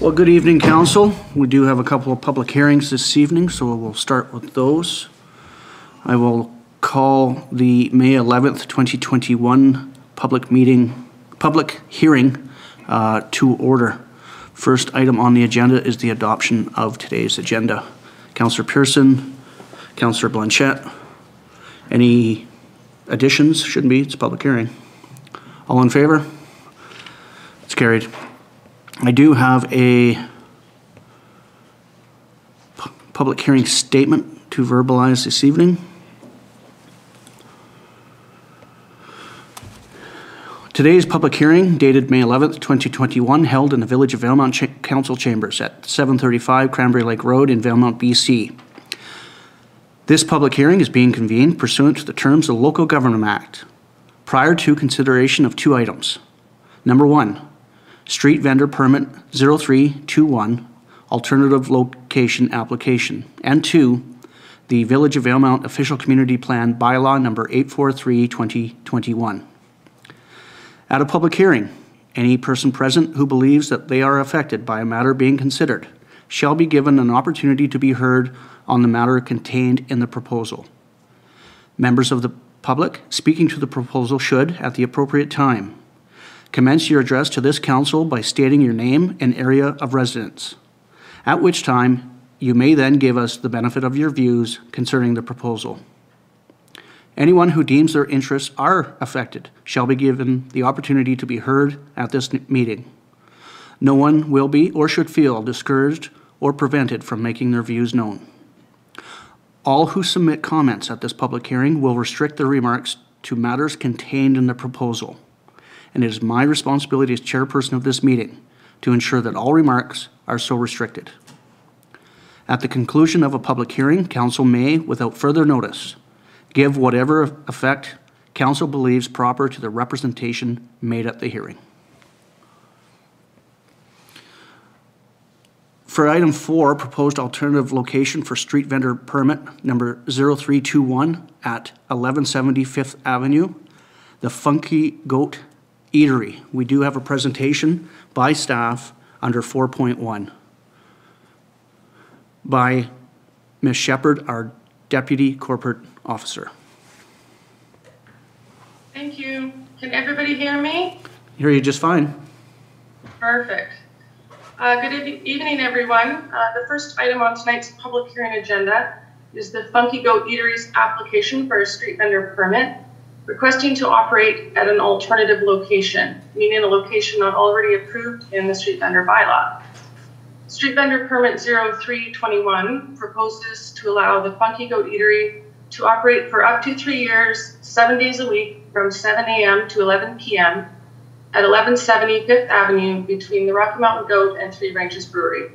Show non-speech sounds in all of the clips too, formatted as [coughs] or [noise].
Well, good evening, council. We do have a couple of public hearings this evening, so we'll start with those. I will call the May 11th, 2021 public meeting, public hearing uh, to order. First item on the agenda is the adoption of today's agenda. Councillor Pearson, Councillor Blanchette, any additions? Shouldn't be, it's a public hearing. All in favor? It's carried. I do have a public hearing statement to verbalize this evening. Today's public hearing dated May 11th, 2021, held in the Village of Valemount Cha- Council Chambers at 735 Cranberry Lake Road in Valemount, BC. This public hearing is being convened pursuant to the terms of the Local Government Act, prior to consideration of two items. Number one, street vendor permit 0321, alternative location application. And two, the Village of Valemount Official Community Plan Bylaw Number 843, 2021. At a public hearing, any person present who believes that they are affected by a matter being considered shall be given an opportunity to be heard on the matter contained in the proposal. Members of the public speaking to the proposal should, at the appropriate time, commence your address to this council by stating your name and area of residence, at which time you may then give us the benefit of your views concerning the proposal. Anyone who deems their interests are affected shall be given the opportunity to be heard at this meeting. No one will be or should feel discouraged or prevented from making their views known. All who submit comments at this public hearing will restrict their remarks to matters contained in the proposal. And it is my responsibility as chairperson of this meeting to ensure that all remarks are so restricted. At the conclusion of a public hearing, council may, without further notice, give whatever effect council believes proper to the representation made at the hearing. For item four, proposed alternative location for street vendor permit number 0321 at 1170 Fifth Avenue, the Funky Goat Eatery. We do have a presentation by staff under 4.1 by Ms. Shepherd, our Deputy Corporate Officer. Thank you. Can everybody hear me? Hear you just fine. Perfect. Uh, Good eve- evening, everyone. Uh, The first item on tonight's public hearing agenda is the Funky Goat Eateries application for a street vendor permit, requesting to operate at an alternative location, meaning a location not already approved in the street vendor bylaw. Street vendor permit 0321 proposes to allow the Funky Goat Eatery to operate for up to three years, seven days a week, from 7 a.m. to 11 p.m. at 1170 Fifth Avenue between the Rocky Mountain Goat and Three Ranges Brewery.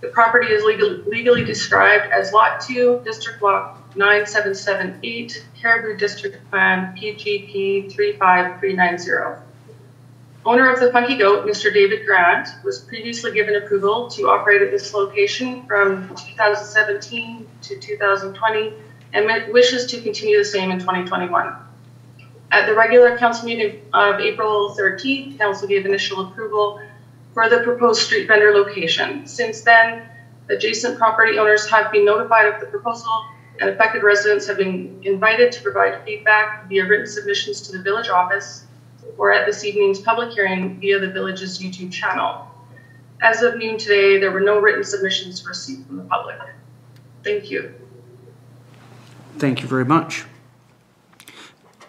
The property is legal- legally described as Lot 2, District Block 9778, Cariboo District Plan PGP 35390. Owner of the Funky Goat, Mr. David Grant, was previously given approval to operate at this location from 2017 to 2020 and wishes to continue the same in 2021. At the regular council meeting of April 13th, council gave initial approval for the proposed street vendor location. Since then, adjacent property owners have been notified of the proposal and affected residents have been invited to provide feedback via written submissions to the village office or at this evening's public hearing via the village's YouTube channel. As of noon today, there were no written submissions received from the public. Thank you. Thank you very much.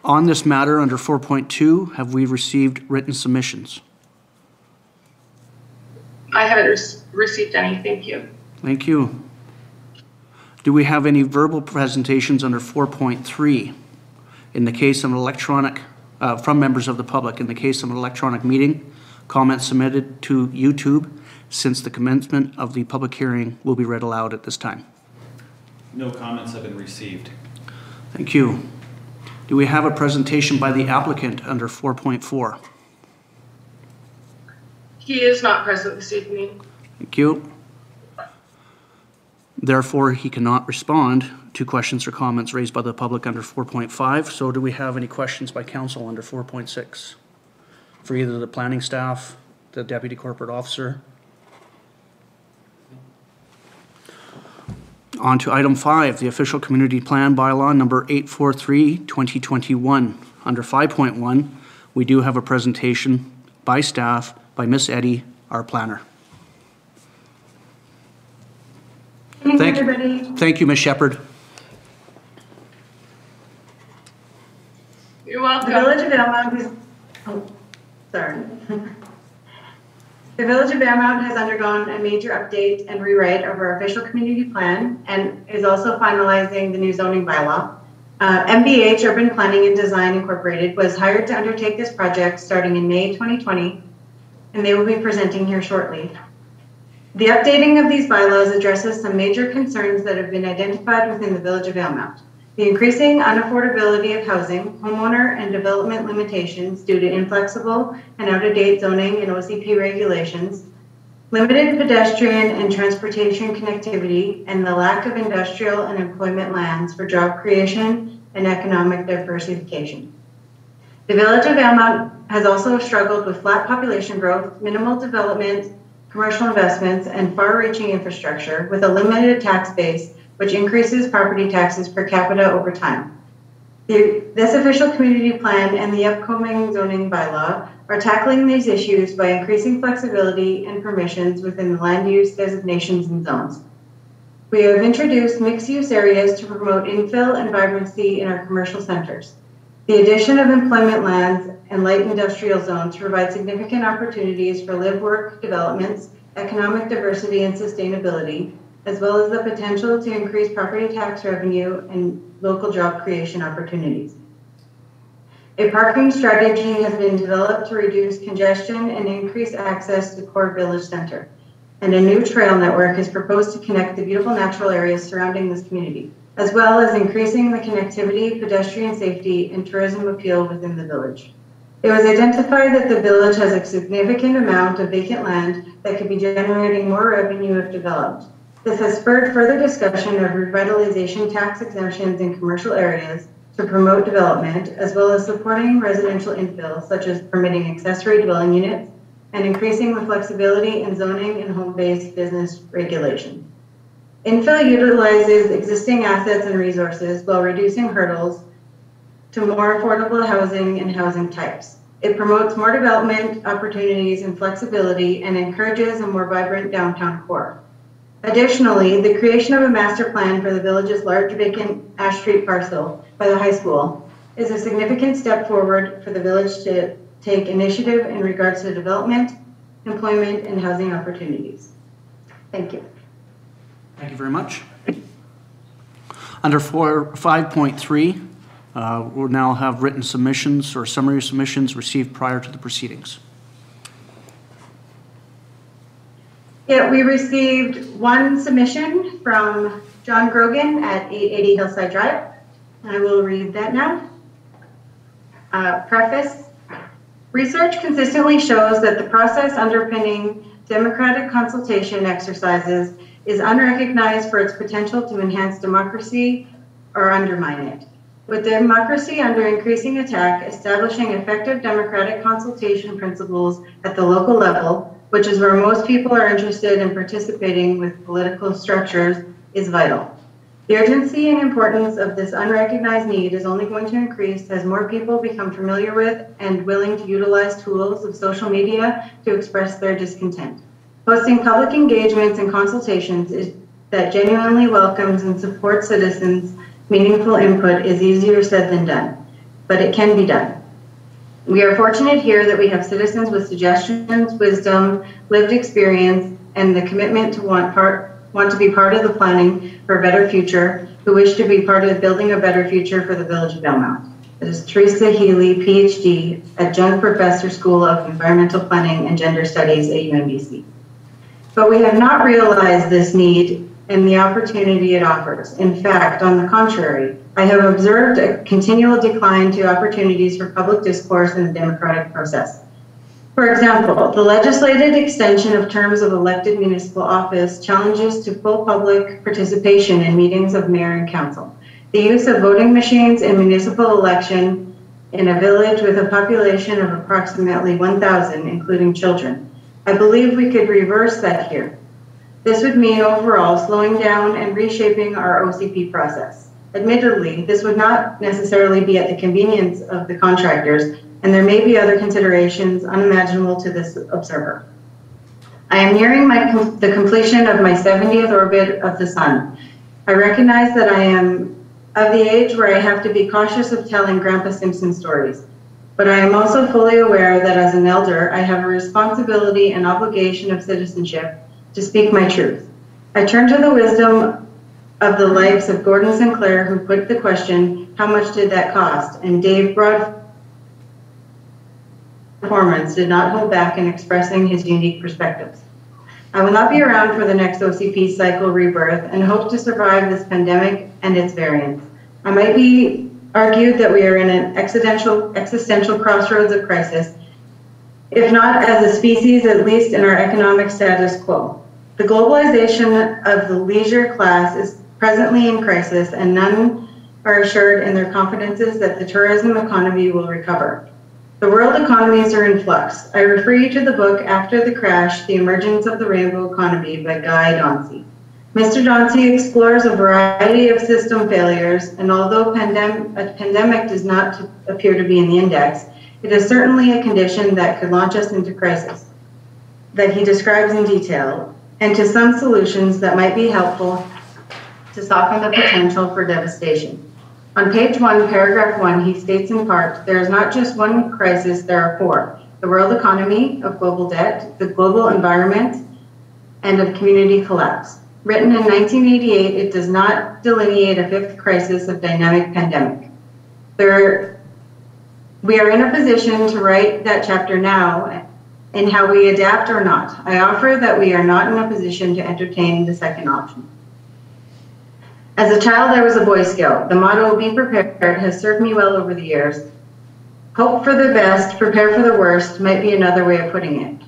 On this matter, under 4.2, have we received written submissions? I haven't rec- received any, thank you. Thank you. Do we have any verbal presentations under 4.3? In the case of an electronic, uh, from members of the public, in the case of an electronic meeting, comments submitted to YouTube since the commencement of the public hearing will be read aloud at this time. No comments have been received. Thank you. Do we have a presentation by the applicant under 4.4? He is not present this evening. Thank you. Therefore, he cannot respond to questions or comments raised by the public under 4.5. So do we have any questions by council under 4.6? For either the planning staff, the deputy corporate officer? On to item five, the official community plan bylaw number 843 2021. Under 5.1, we do have a presentation by staff by Miss Eddy, our planner. Thanks, Thank you. everybody. Thank you, Ms. Shepherd. You're welcome. The. Village of Valemount has, oh, sorry. The Village of Valemount has undergone a major update and rewrite of our official community plan and is also finalizing the new zoning bylaw. Uh, MVH Urban Planning and Design Incorporated was hired to undertake this project starting in May 2020, and they will be presenting here shortly. The updating of these bylaws addresses some major concerns that have been identified within the Village of Valemount. The increasing unaffordability of housing, homeowner and development limitations due to inflexible and out-of-date zoning and OCP regulations, limited pedestrian and transportation connectivity, and the lack of industrial and employment lands for job creation and economic diversification. The Village of Valemount has also struggled with flat population growth, minimal development, commercial investments, and far-reaching infrastructure with a limited tax base which increases property taxes per capita over time. The- This official community plan and the upcoming zoning bylaw are tackling these issues by increasing flexibility and permissions within the land use designations and zones. We have introduced mixed-use areas to promote infill and vibrancy in our commercial centers. The addition of employment lands and light industrial zones provide significant opportunities for live-work developments, economic diversity and sustainability, as well as the potential to increase property tax revenue and local job creation opportunities. A parking strategy has been developed to reduce congestion and increase access to core village center. And a new trail network is proposed to connect the beautiful natural areas surrounding this community, as well as increasing the connectivity, pedestrian safety, and tourism appeal within the village. It was identified that the village has a significant amount of vacant land that could be generating more revenue if developed. This has spurred further discussion of revitalization tax exemptions in commercial areas to promote development, as well as supporting residential infill, such as permitting accessory dwelling units and increasing the flexibility in zoning and home-based business regulation. Infill utilizes existing assets and resources while reducing hurdles to more affordable housing and housing types. It promotes more development opportunities and flexibility and encourages a more vibrant downtown core. Additionally, the creation of a master plan for the village's large vacant Ash Street parcel by the high school is a significant step forward for the village to take initiative in regards to development, employment, and housing opportunities. Thank you. Thank you very much. Under four, 5.3, uh, we'll now have written submissions or summary submissions received prior to the proceedings. Yeah, we received one submission from John Grogan at 880 Hillside Drive. I will read that now. Uh, Preface. Research consistently shows that the process underpinning democratic consultation exercises is unrecognized for its potential to enhance democracy or undermine it. With democracy under increasing attack, establishing effective democratic consultation principles at the local level, which is where most people are interested in participating with political structures, is vital. The urgency and importance of this unrecognized need is only going to increase as more people become familiar with and willing to utilize tools of social media to express their discontent. Hosting public engagements and consultations is, that genuinely welcomes and supports citizens' meaningful input is easier said than done, but it can be done. We are fortunate here that we have citizens with suggestions, wisdom, lived experience, and the commitment to want part want to be part of the planning for a better future, who wish to be part of building a better future for the village of Valemount. It is Teresa Healy, PhD, Adjunct Professor, School of Environmental Planning and Gender Studies at UNBC. But we have not realized this need and the opportunity it offers. In fact, on the contrary, I have observed a continual decline to opportunities for public discourse in the democratic process. For example, the legislated extension of terms of elected municipal office challenges to full public participation in meetings of mayor and council. The use of voting machines in municipal election in a village with a population of approximately 1,000, including children. I believe we could reverse that here. This would mean overall slowing down and reshaping our OCP process. Admittedly, this would not necessarily be at the convenience of the contractors, and there may be other considerations unimaginable to this observer. I am nearing my the completion of my 70th orbit of the sun. I recognize that I am of the age where I have to be cautious of telling Grandpa Simpson stories. But I am also fully aware that as an elder, I have a responsibility and obligation of citizenship to speak my truth. I turn to the wisdom of the lives of Gordon Sinclair, who put the question, How much did that cost? And Dave Broad performance did not hold back in expressing his unique perspectives. I will not be around for the next OCP cycle rebirth and hope to survive this pandemic and its variants. I might be argued that we are in an existential, existential crossroads of crisis, if not as a species, at least in our economic status quo. The globalization of the leisure class is presently in crisis, and none are assured in their confidences that the tourism economy will recover. The world economies are in flux. I refer you to the book After the Crash The Emergence of the Rainbow Economy by Guy Dauncey. Mr. Dauncey explores a variety of system failures, and although pandem- a pandemic does not appear to be in the index, it is certainly a condition that could launch us into crisis that he describes in detail, and to some solutions that might be helpful to soften the potential for devastation. On page one, paragraph one, he states in part there is not just one crisis, there are four the world economy, of global debt, the global environment, and of community collapse. Written in 1988, it does not delineate a fifth crisis of dynamic pandemic. There, we are in a position to write that chapter now in how we adapt or not. I offer that we are not in a position to entertain the second option. As a child, I was a Boy Scout. The motto, be prepared, has served me well over the years. Hope for the best, prepare for the worst might be another way of putting it.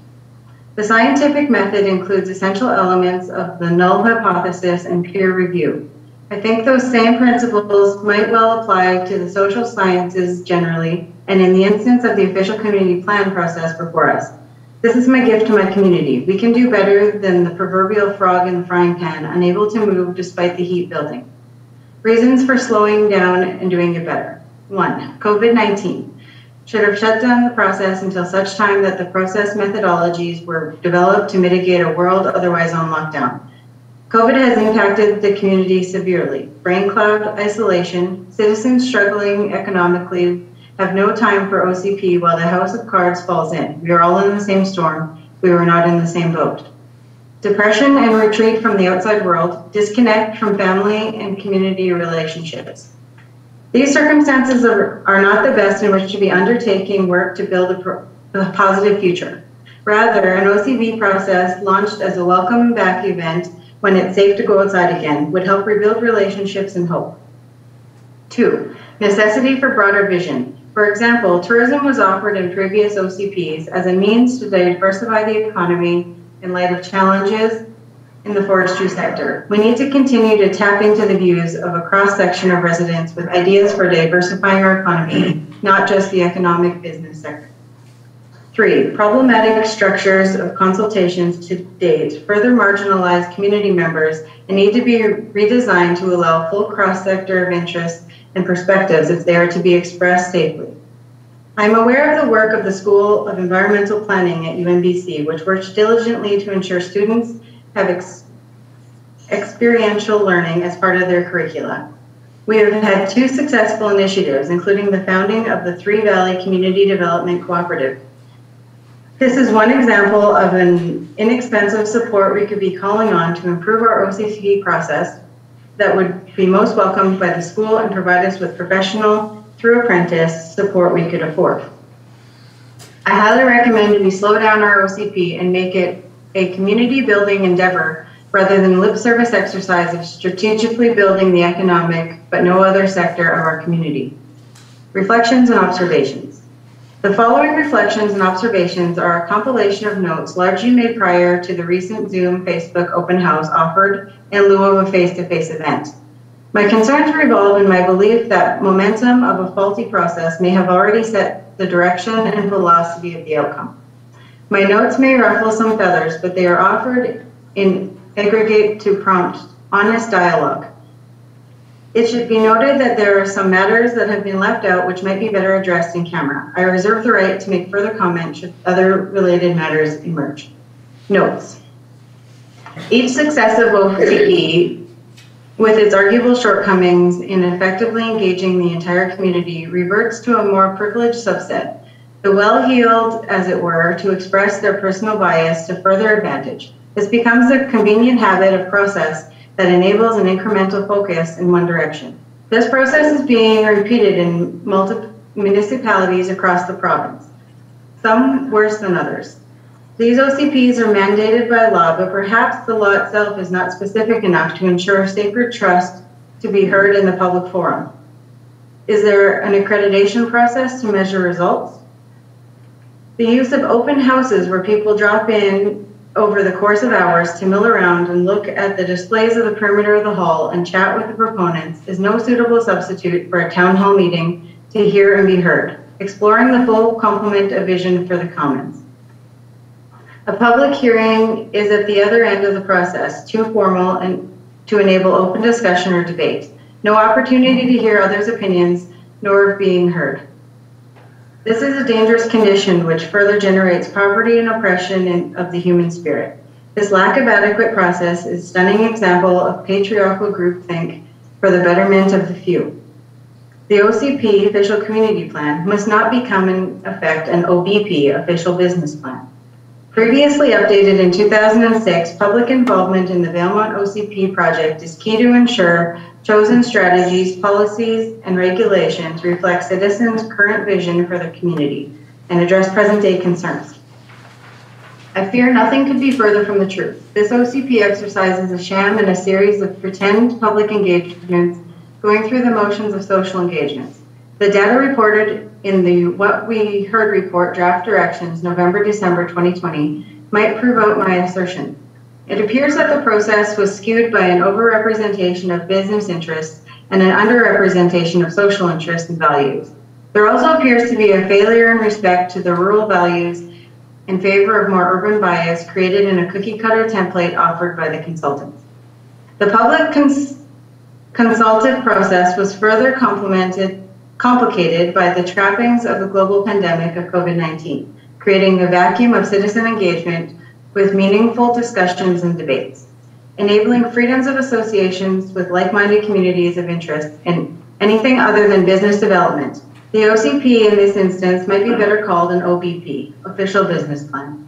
The scientific method includes essential elements of the null hypothesis and peer review. I think those same principles might well apply to the social sciences generally, and in the instance of the official community plan process before us. This is my gift to my community. We can do better than the proverbial frog in the frying pan, unable to move despite the heat building. Reasons for slowing down and doing it better. One, COVID 19 should have shut down the process until such time that the process methodologies were developed to mitigate a world otherwise on lockdown. COVID has impacted the community severely. Brain cloud, isolation, citizens struggling economically have no time for OCP while the house of cards falls in. We are all in the same storm. We were not in the same boat. Depression and retreat from the outside world, disconnect from family and community relationships. These circumstances are, are not the best in which to be undertaking work to build a, pro, a positive future. Rather, an OCP process launched as a welcome back event when it's safe to go outside again would help rebuild relationships and hope. Two, necessity for broader vision. For example, tourism was offered in previous OCPs as a means to diversify the economy in light of challenges in the forestry sector. We need to continue to tap into the views of a cross section of residents with ideas for diversifying our economy, not just the economic business sector. Three, problematic structures of consultations to date further marginalize community members and need to be redesigned to allow full cross sector of interest and perspectives if they are to be expressed safely. I am aware of the work of the School of Environmental Planning at UNBC, which works diligently to ensure students have ex- experiential learning as part of their curricula. We have had two successful initiatives, including the founding of the Three Valley Community Development Cooperative. This is one example of an inexpensive support we could be calling on to improve our OCP process that would be most welcomed by the school and provide us with professional, through apprentice, support we could afford. I highly recommend we slow down our OCP and make it a community building endeavor rather than lip service exercise of strategically building the economic but no other sector of our community. Reflections and observations. The following reflections and observations are a compilation of notes largely made prior to the recent Zoom Facebook open house offered in lieu of a face to face event. My concerns revolve in my belief that momentum of a faulty process may have already set the direction and velocity of the outcome. My notes may ruffle some feathers, but they are offered in aggregate to prompt honest dialogue. It should be noted that there are some matters that have been left out which might be better addressed in camera. I reserve the right to make further comment should other related matters emerge. Notes. Each successive OCP, with its arguable shortcomings in effectively engaging the entire community, reverts to a more privileged subset, the well-heeled, as it were, to express their personal bias to further advantage. This becomes a convenient habit of process that enables an incremental focus in one direction. This process is being repeated in multiple municipalities across the province, some worse than others. These OCPs are mandated by law, but perhaps the law itself is not specific enough to ensure sacred trust to be heard in the public forum. Is there an accreditation process to measure results? The use of open houses where people drop in over the course of hours to mill around and look at the displays of the perimeter of the hall and chat with the proponents is no suitable substitute for a town hall meeting to hear and be heard, exploring the full complement of vision for the commons. A public hearing is at the other end of the process, too formal and to enable open discussion or debate. No opportunity to hear others' opinions, nor of being heard. This is a dangerous condition which further generates poverty and oppression in, of the human spirit. This lack of adequate process is a stunning example of patriarchal groupthink for the betterment of the few. The OCP official community plan must not become in effect an OBP official business plan. Previously updated in 2006, public involvement in the Valemount OCP project is key to ensure chosen strategies, policies, and regulations reflect citizens' current vision for the community and address present day concerns. I fear nothing could be further from the truth. This OCP exercise is a sham and a series of pretend public engagements going through the motions of social engagements. The data reported in the What We Heard report draft directions November December 2020 might prove out my assertion. It appears that the process was skewed by an overrepresentation of business interests and an underrepresentation of social interests and values. There also appears to be a failure in respect to the rural values in favor of more urban bias created in a cookie cutter template offered by the consultants. The public cons- consultative process was further complemented complicated by the trappings of the global pandemic of COVID 19, creating a vacuum of citizen engagement with meaningful discussions and debates, enabling freedoms of associations with like minded communities of interest in anything other than business development. The OCP in this instance might be better called an OBP, Official Business Plan.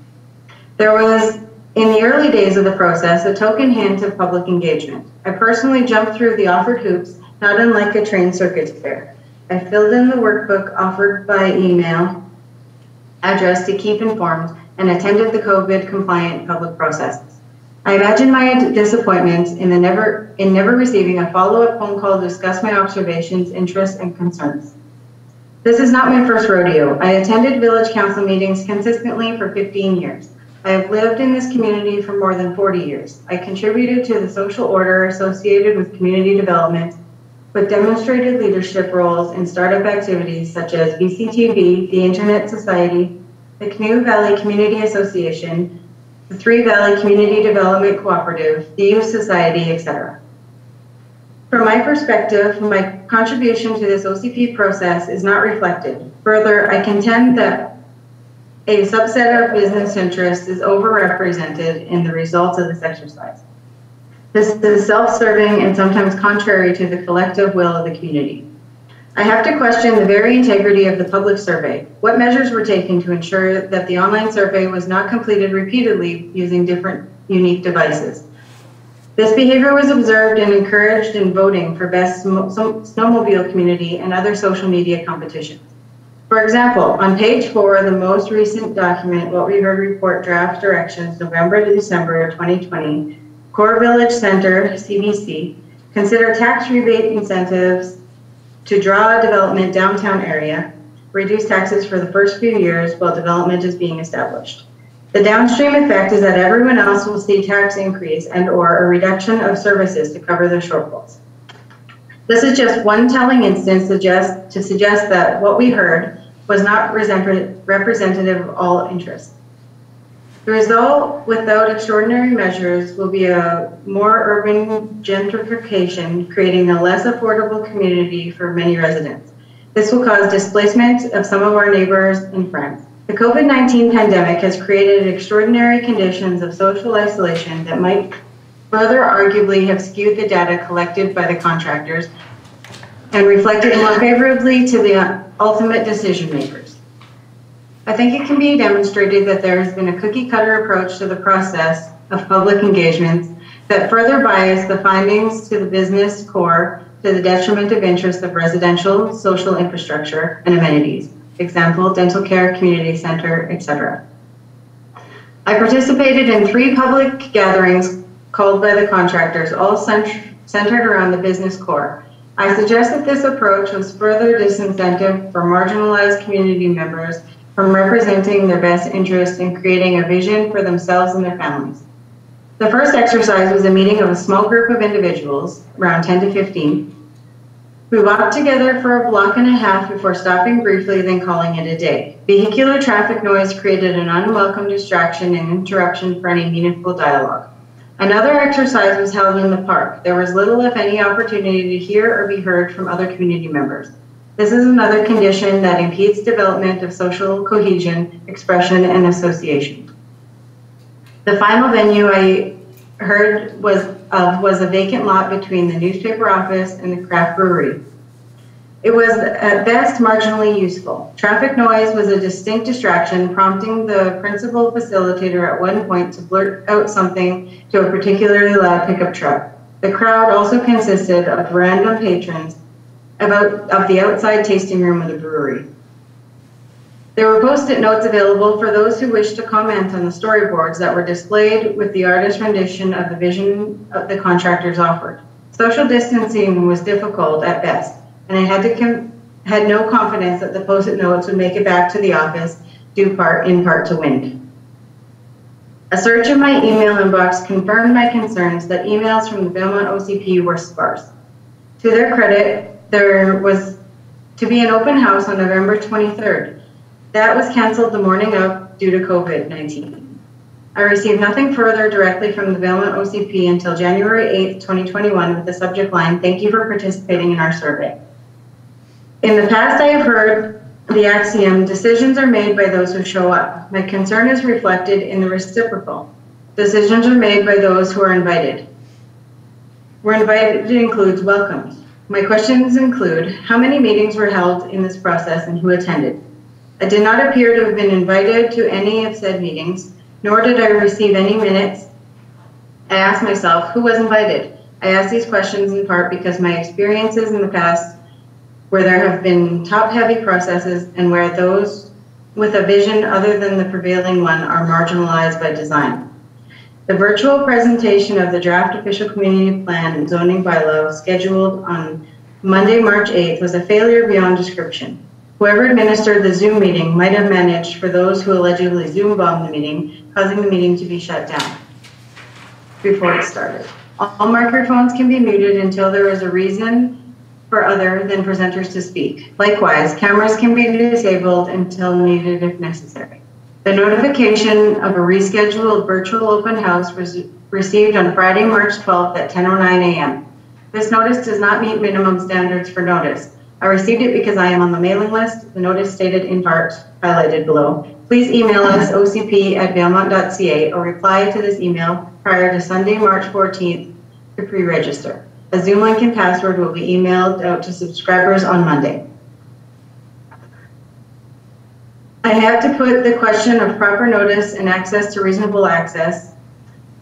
There was, in the early days of the process, a token hint of public engagement. I personally jumped through the offered hoops, not unlike a train circuit fair. I filled in the workbook offered by email address to keep informed and attended the COVID compliant public processes. I imagine my disappointment in the never in never receiving a follow-up phone call to discuss my observations, interests, and concerns. This is not my first rodeo. I attended village council meetings consistently for 15 years. I have lived in this community for more than 40 years. I contributed to the social order associated with community development with demonstrated leadership roles in startup activities such as VCTV, the Internet Society, the Canoe Valley Community Association, the Three Valley Community Development Cooperative, the Youth Society, etc. From my perspective, my contribution to this OCP process is not reflected. Further, I contend that a subset of business interests is overrepresented in the results of this exercise. This is self-serving and sometimes contrary to the collective will of the community. I have to question the very integrity of the public survey. What measures were taken to ensure that the online survey was not completed repeatedly using different unique devices? This behavior was observed and encouraged in voting for best snowmobile community and other social media competitions. For example, on page four of the most recent document, What We Heard Report Draft Directions, November to December of 2020, Core Village Center, CVC, consider tax rebate incentives to draw development downtown area, reduce taxes for the first few years while development is being established. The downstream effect is that everyone else will see tax increase and or a reduction of services to cover their shortfalls. This is just one telling instance suggest, to suggest that what we heard was not representative of all interests. The result, without extraordinary measures, will be a more urban gentrification, creating a less affordable community for many residents. This will cause displacement of some of our neighbors and friends. The COVID 19 pandemic has created extraordinary conditions of social isolation that might further arguably have skewed the data collected by the contractors and reflected more favorably to the ultimate decision makers. I think it can be demonstrated that there has been a cookie cutter approach to the process of public engagements that further bias the findings to the business core to the detriment of interests of residential, social infrastructure, and amenities. Example, dental care, community center, etc. I participated in three public gatherings called by the contractors, all cent- centered around the business core. I suggest that this approach was further disincentive for marginalized community members from representing their best interests and creating a vision for themselves and their families. The first exercise was a meeting of a small group of individuals, around 10 to 15. We walked together for a block and a half before stopping briefly, then calling it a day. Vehicular traffic noise created an unwelcome distraction and interruption for any meaningful dialogue. Another exercise was held in the park. There was little, if any, opportunity to hear or be heard from other community members. This is another condition that impedes development of social cohesion, expression, and association. The final venue I heard was of was a vacant lot between the newspaper office and the craft brewery. It was at best marginally useful. Traffic noise was a distinct distraction, prompting the principal facilitator at one point to blurt out something to a particularly loud pickup truck. The crowd also consisted of random patrons about of the outside tasting room of the brewery. There were post-it notes available for those who wished to comment on the storyboards that were displayed with the artist's rendition of the vision of the contractors offered. Social distancing was difficult at best, and I had to com- had no confidence that the post-it notes would make it back to the office, due part in part to wind. A search of my email inbox confirmed my concerns that emails from the Valemount OCP were sparse. To their credit, there was to be an open house on November 23rd. That was canceled the morning of due to COVID 19. I received nothing further directly from the Valemount OCP until January 8th, 2021, with the subject line Thank you for participating in our survey. In the past, I have heard the axiom decisions are made by those who show up. My concern is reflected in the reciprocal. Decisions are made by those who are invited. We're invited includes welcomes. My questions include how many meetings were held in this process and who attended? I did not appear to have been invited to any of said meetings, nor did I receive any minutes. I asked myself, who was invited? I ask these questions in part because my experiences in the past where there have been top heavy processes and where those with a vision other than the prevailing one are marginalized by design. The virtual presentation of the draft official community plan and zoning bylaw scheduled on Monday, March 8th was a failure beyond description. Whoever administered the Zoom meeting might have managed for those who allegedly Zoom bombed the meeting, causing the meeting to be shut down before it started. All microphones can be muted until there is a reason for other than presenters to speak. Likewise, cameras can be disabled until needed if necessary. The notification of a rescheduled virtual open house was received on Friday, March 12th at 10:09 a.m. This notice does not meet minimum standards for notice. I received it because I am on the mailing list. The notice stated in part highlighted below. Please email us ocp at valemount.ca or reply to this email prior to Sunday, March 14th to pre-register. A Zoom link and password will be emailed out to subscribers on Monday. I have to put the question of proper notice and access to reasonable access.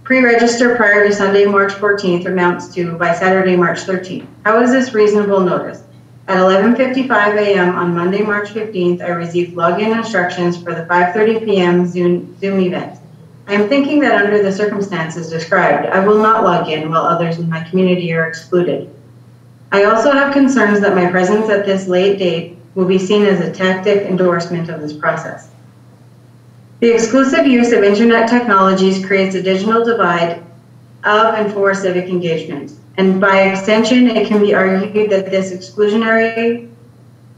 Pre-register prior to Sunday, March 14th amounts to by Saturday, March 13th. How is this reasonable notice? At 11:55 a.m. on Monday, March 15th, I received login instructions for the 5:30 p.m. Zoom, Zoom event. I am thinking that under the circumstances described, I will not log in while others in my community are excluded. I also have concerns that my presence at this late date will be seen as a tactic endorsement of this process. The exclusive use of internet technologies creates a digital divide of and for civic engagement. And by extension, it can be argued that this exclusionary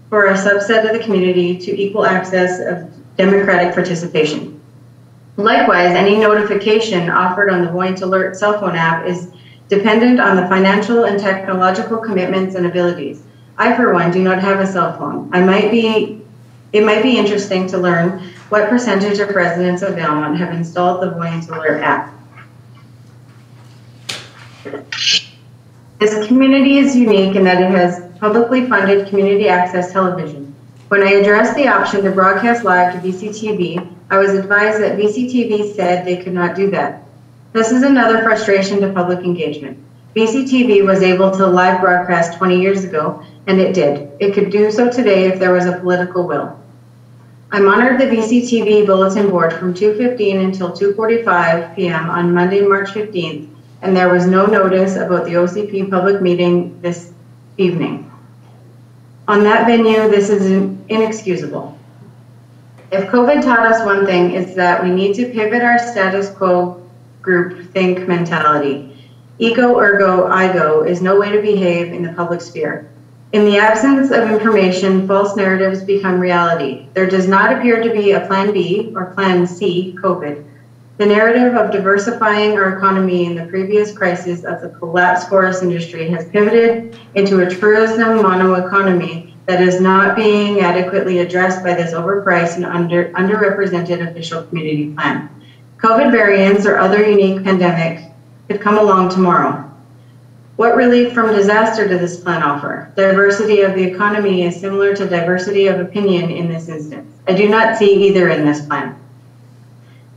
for a subset of the community to equal access of democratic participation. Likewise, any notification offered on the Voyent Alert cell phone app is dependent on the financial and technological commitments and abilities. I, for one, do not have a cell phone. I might be, it might be interesting to learn what percentage of residents of Valemount have installed the Voyent Alert app. This community is unique in that it has publicly funded community access television. When I addressed the option to broadcast live to VCTV, I was advised that VCTV said they could not do that. This is another frustration to public engagement. VCTV was able to live broadcast 20 years ago, and it did. It could do so today if there was a political will. I monitored the VCTV bulletin board from 2:15 until 2:45 p.m. on Monday, March 15th, and there was no notice about the OCP public meeting this evening. On that venue, this is inexcusable. If COVID taught us one thing, it's that we need to pivot our status quo group think mentality. Ego ergo I go is no way to behave in the public sphere. In the absence of information, false narratives become reality. There does not appear to be a plan B or plan C, COVID. The narrative of diversifying our economy in the previous crisis of the collapsed forest industry has pivoted into a tourism mono economy that is not being adequately addressed by this overpriced and under, underrepresented official community plan. COVID variants or other unique pandemics could come along tomorrow. What relief from disaster does this plan offer? Diversity of the economy is similar to diversity of opinion in this instance. I do not see either in this plan.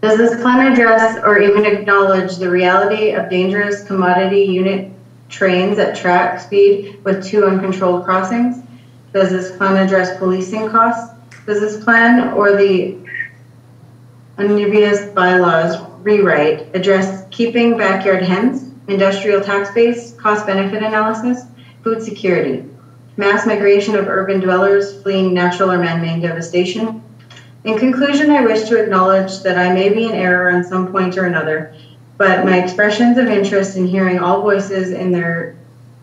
Does this plan address or even acknowledge the reality of dangerous commodity unit trains at track speed with two uncontrolled crossings? Does this plan address policing costs? Does this plan or the omnibus bylaws rewrite address keeping backyard hens? Industrial tax base, cost benefit analysis, food security, mass migration of urban dwellers fleeing natural or man made devastation. In conclusion, I wish to acknowledge that I may be in error on some point or another, but my expressions of interest in hearing all voices in their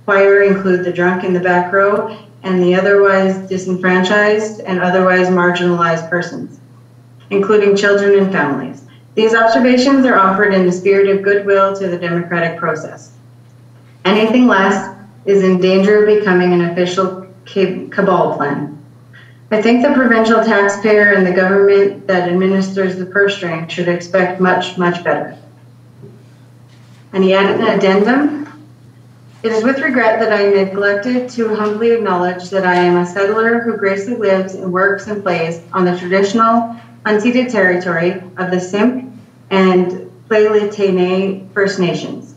choir include the drunk in the back row and the otherwise disenfranchised and otherwise marginalized persons, including children and families. These observations are offered in the spirit of goodwill to the democratic process. Anything less is in danger of becoming an official cabal plan. I think the provincial taxpayer and the government that administers the purse string should expect much, much better. And he added an addendum. It is with regret that I neglected to humbly acknowledge that I am a settler who gracefully lives and works and plays on the traditional unceded territory of the Simpcw and Tsleil-Waututh First Nations.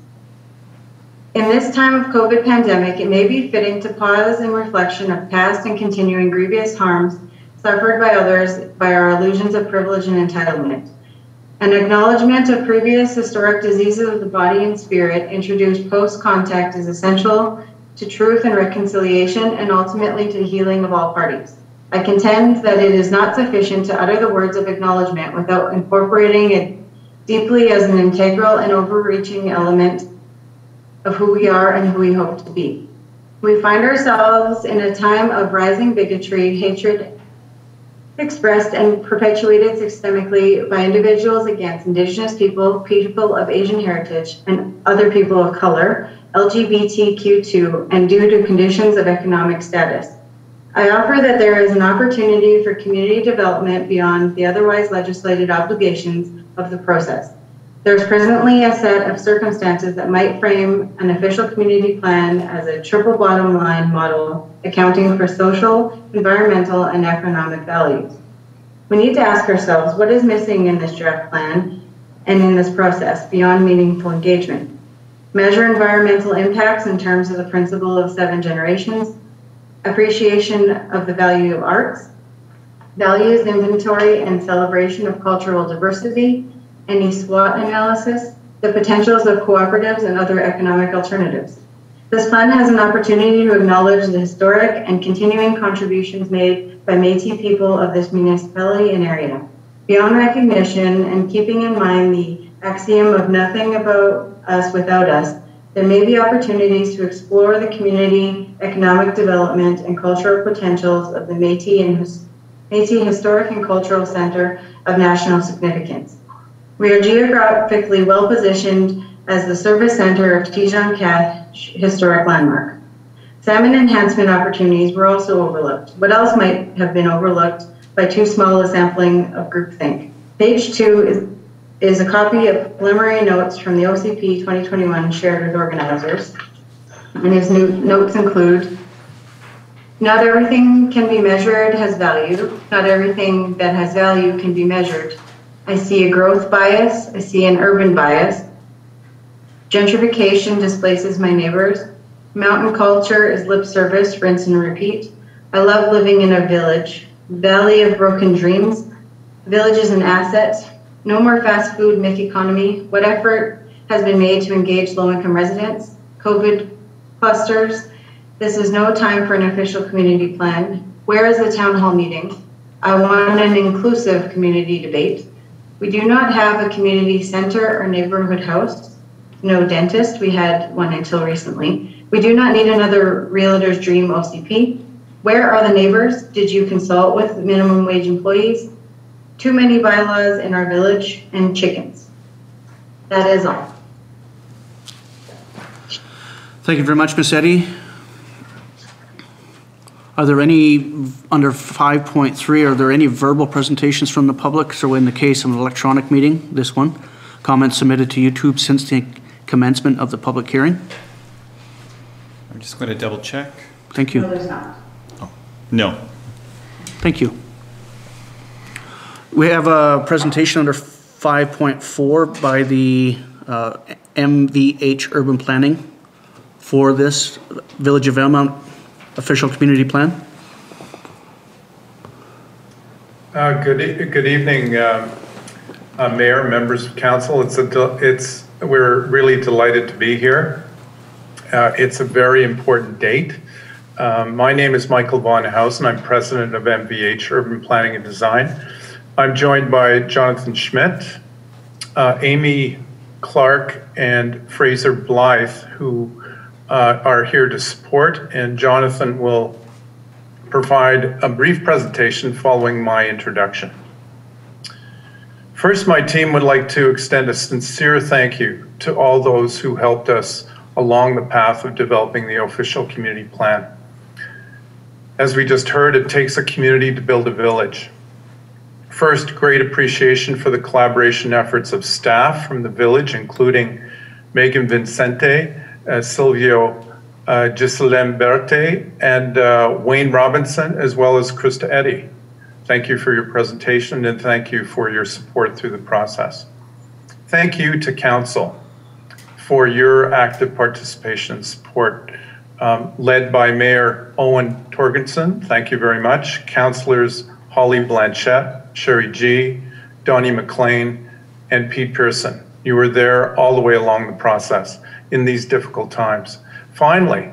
In this time of COVID pandemic, it may be fitting to pause in reflection of past and continuing grievous harms suffered by others by our illusions of privilege and entitlement. An acknowledgement of previous historic diseases of the body and spirit introduced post contact is essential to truth and reconciliation and ultimately to healing of all parties. I contend that it is not sufficient to utter the words of acknowledgement without incorporating it deeply as an integral and overreaching element of who we are and who we hope to be. We find ourselves in a time of rising bigotry, hatred expressed and perpetuated systemically by individuals against Indigenous people, people of Asian heritage, and other people of color, LGBTQ2, and due to conditions of economic status. I offer that there is an opportunity for community development beyond the otherwise legislated obligations of the process. There's presently a set of circumstances that might frame an official community plan as a triple bottom line model accounting for social, environmental, and economic values. We need to ask ourselves what is missing in this draft plan and in this process beyond meaningful engagement. Measure environmental impacts in terms of the principle of seven generations, appreciation of the value of arts, values, inventory, and celebration of cultural diversity, any SWOT analysis, the potentials of cooperatives and other economic alternatives. This plan has an opportunity to acknowledge the historic and continuing contributions made by Métis people of this municipality and area. Beyond recognition and keeping in mind the axiom of nothing about us without us, there may be opportunities to explore the community, economic development, and cultural potentials of the Métis and Métis Historic and Cultural Center of National Significance. We are geographically well positioned as the service center of Tête Jaune Cache Historic Landmark. Salmon enhancement opportunities were also overlooked. What else might have been overlooked by too small a sampling of groupthink? Page two is, is a copy of preliminary notes from the OCP 2021 shared with organizers. And his notes include not everything can be measured has value. Not everything that has value can be measured. I see a growth bias. I see an urban bias. Gentrification displaces my neighbors. Mountain culture is lip service, rinse and repeat. I love living in a village. Valley of broken dreams. Village is an asset. No more fast food, myth economy. What effort has been made to engage low income residents? COVID clusters. This is no time for an official community plan. Where is the town hall meeting? I want an inclusive community debate. We do not have a community center or neighborhood house. No dentist. We had one until recently. We do not need another realtor's dream OCP. Where are the neighbors? Did you consult with minimum wage employees? Too many bylaws in our village and chickens. That is all. Thank you very much, Ms. Eddy. Are there any, under 5.3, are there any verbal presentations from the public? So in the case of an electronic meeting, this one, comments submitted to YouTube since the commencement of the public hearing? I'm just going to double check. Thank you. No, there's not. Oh, no. Thank you. We have a presentation under 5.4 by the uh, MVH Urban Planning for this Village of Valemount official community plan. Uh, Good, e- good evening, um, uh, Mayor, members of council. It's a, it's, we're really delighted to be here. Uh, It's a very important date. Um, My name is Michael Von Hausen. I'm president of MVH Urban Planning and Design. I'm joined by Jonathan Schmidt, uh, Amy Clark, and Fraser Blythe, who uh, are here to support, and Jonathan will provide a brief presentation following my introduction. First, my team would like to extend a sincere thank you to all those who helped us along the path of developing the official community plan. As we just heard, it takes a community to build a village. First, great appreciation for the collaboration efforts of staff from the village, including Megan Vincente, uh, Silvio uh, Giselem Berte, and uh, Wayne Robinson, as well as Krista Eddy. Thank you for your presentation and thank you for your support through the process. Thank you to Council for your active participation and support, um, led by Mayor Owen Torgerson. Thank you very much. Councilors Hollie Blanchette, Sheri Gee, Donnie MacLean, and Pete Pearson. You were there all the way along the process in these difficult times. Finally,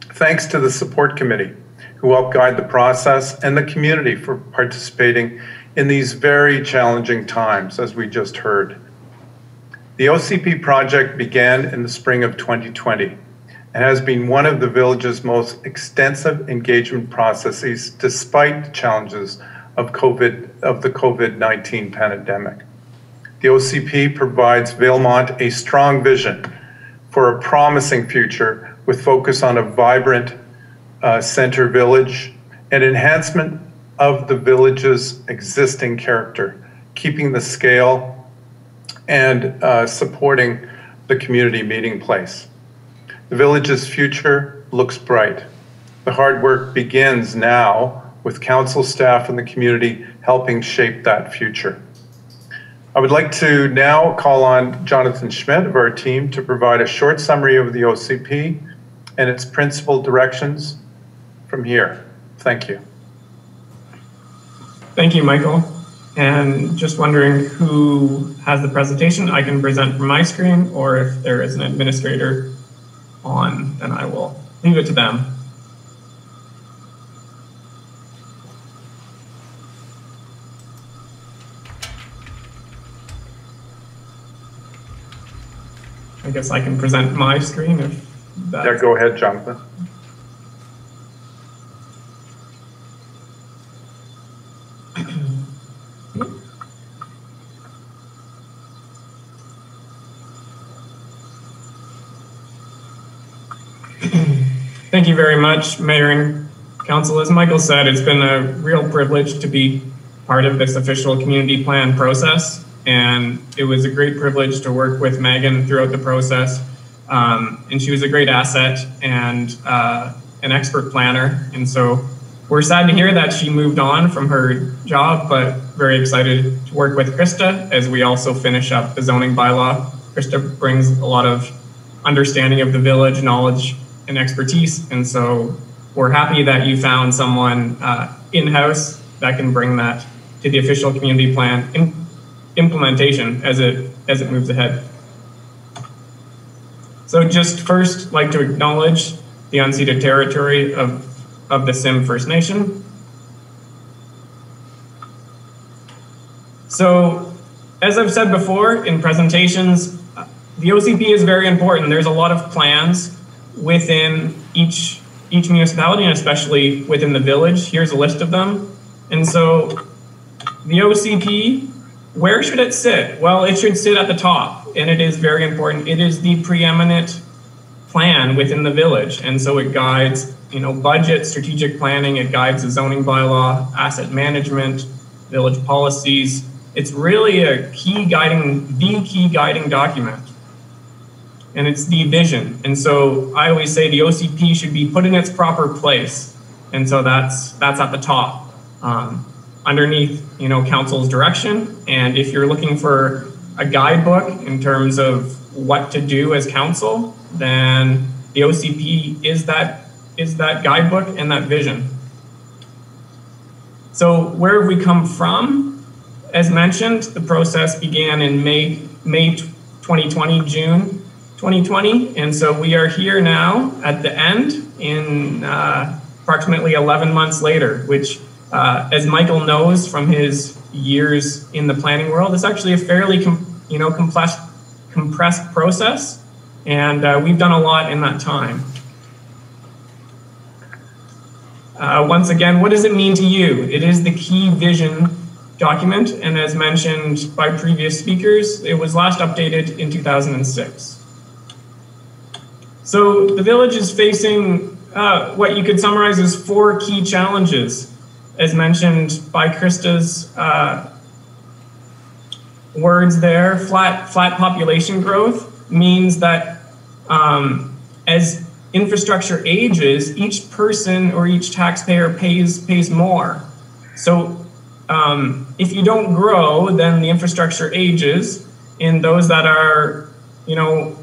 thanks to the support committee who helped guide the process and the community for participating in these very challenging times, as we just heard. The OCP project began in the spring of 2020 and has been one of the village's most extensive engagement processes despite the challenges of COVID of the COVID-19 pandemic. The OCP provides Valemount a strong vision for a promising future with focus on a vibrant uh, center village and enhancement of the village's existing character, keeping the scale and uh, supporting the community meeting place. The village's future looks bright. The hard work begins now with council staff and the community helping shape that future. I would like to now call on Jonathan Schmidt of our team to provide a short summary of the OCP and its principal directions from here. Thank you. Thank you, Michael. And just wondering who has the presentation. I can present from my screen, or if there is an administrator on, then I will leave it to them. I guess I can present my screen if that. Yeah, go ahead, Jonathan. Thank you very much, Mayor and Council. As Michael said, it's been a real privilege to be part of this official community plan process. And it was a great privilege to work with Megan throughout the process. Um, and she was a great asset and uh, an expert planner. And so we're sad to hear that she moved on from her job, but very excited to work with Krista as we also finish up the zoning bylaw. Krista brings a lot of understanding of the village, knowledge, and expertise. And so we're happy that you found someone uh, in-house that can bring that to the official community plan in implementation as it as it moves ahead. So just first like to acknowledge the unceded territory of, of the Simpcw First Nation. So as I've said before in presentations, the OCP is very important. There's a lot of plans within each each municipality and especially within the village. Here's a list of them. And so the OCP, where should it sit? Well, it should sit at the top, and it is very important. It is the preeminent plan within the village, and so it guides, you know, budget, strategic planning. It guides the zoning bylaw, asset management, village policies. It's really a key guiding, the key guiding document and it's the vision. And so I always say the OCP should be put in its proper place, and so that's that's at the top, um, underneath you know council's direction. And if you're looking for a guidebook in terms of what to do as council, then the OCP is that is that guidebook and that vision. So where have we come from? As mentioned, the process began in May May 2020, June 2020. And so we are here now at the end in uh, approximately 11 months later, which, uh, as Michael knows from his years in the planning world, is actually a fairly you know compressed compressed process, and uh, we've done a lot in that time. Uh, once again, what does it mean to you? It is the key vision document, and as mentioned by previous speakers, it was last updated in 2006. So the village is facing uh, what you could summarize as four key challenges, as mentioned by Krista's uh, words there. Flat flat population growth means that um, as infrastructure ages, each person or each taxpayer pays pays more. So um, if you don't grow, then the infrastructure ages, and those that are, you know,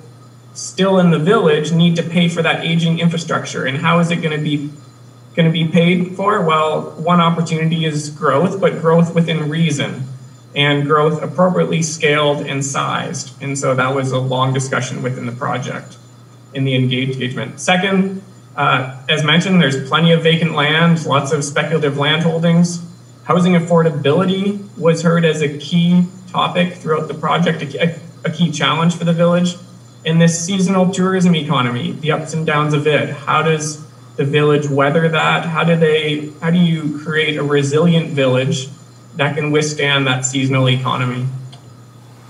still in the village need to pay for that aging infrastructure. And how is it going to be going to be paid for? Well, one opportunity is growth, but growth within reason and growth appropriately scaled and sized. And so that was a long discussion within the project in the engagement. Second, uh, as mentioned, there's plenty of vacant land, lots of speculative land holdings. Housing affordability was heard as a key topic throughout the project, a, a key challenge for the village in this seasonal tourism economy, the ups and downs of it. How does the village weather that? How do they how do you create a resilient village that can withstand that seasonal economy?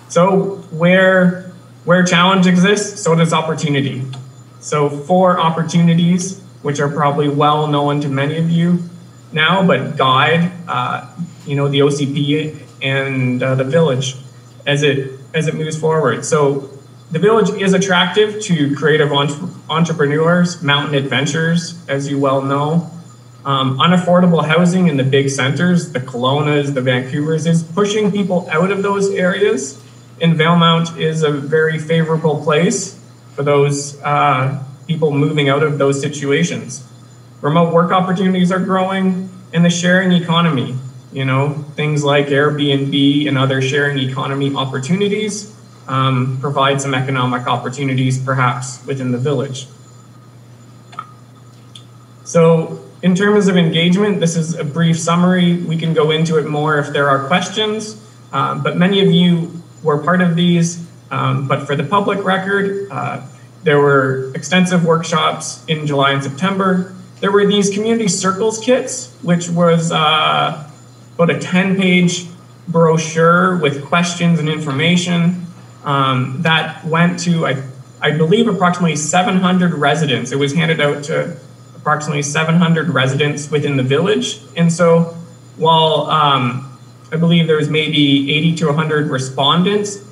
So where where challenge exists, so does opportunity. So four opportunities, which are probably well known to many of you now, but guide uh, you know the OCP and uh, the village as it as it moves forward. So the village is attractive to creative entre- entrepreneurs, mountain adventures, as you well know. Um, unaffordable housing in the big centers, the Kelownas, the Vancouvers, is pushing people out of those areas. And Valemount is a very favorable place for those uh, people moving out of those situations. Remote work opportunities are growing, and the sharing economy, you know, things like Airbnb and other sharing economy opportunities um, provide some economic opportunities perhaps within the village. So in terms of engagement, this is a brief summary. We can go into it more if there are questions, um, but many of you were part of these. Um, but for the public record, uh, there were extensive workshops in July and September. There were these community circles kits, which was uh, about a 10 page brochure with questions and information um, that went to, I, I believe, approximately 700 residents. It was handed out to approximately 700 residents within the village. And so while um, I believe there was maybe 80 to 100 respondents,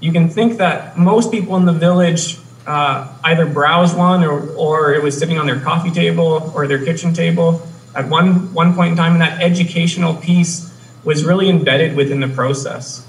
you can think that most people in the village uh, either browsed one or, or it was sitting on their coffee table or their kitchen table at one, one point in time, and that educational piece was really embedded within the process.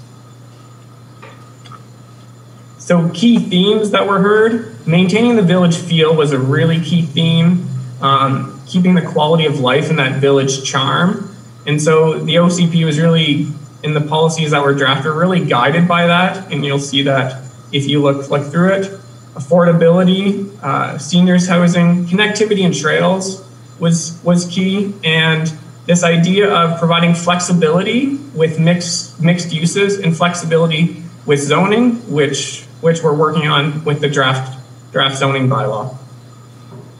So, key themes that were heard maintaining the village feel was a really key theme, um, keeping the quality of life in that village charm. And so, the OCP was really, in the policies that were drafted, really guided by that. And you'll see that if you look, look through it. Affordability, uh, seniors housing, connectivity, and trails was, was key. And this idea of providing flexibility with mixed, mixed uses and flexibility with zoning, which which we're working on with the draft draft zoning bylaw.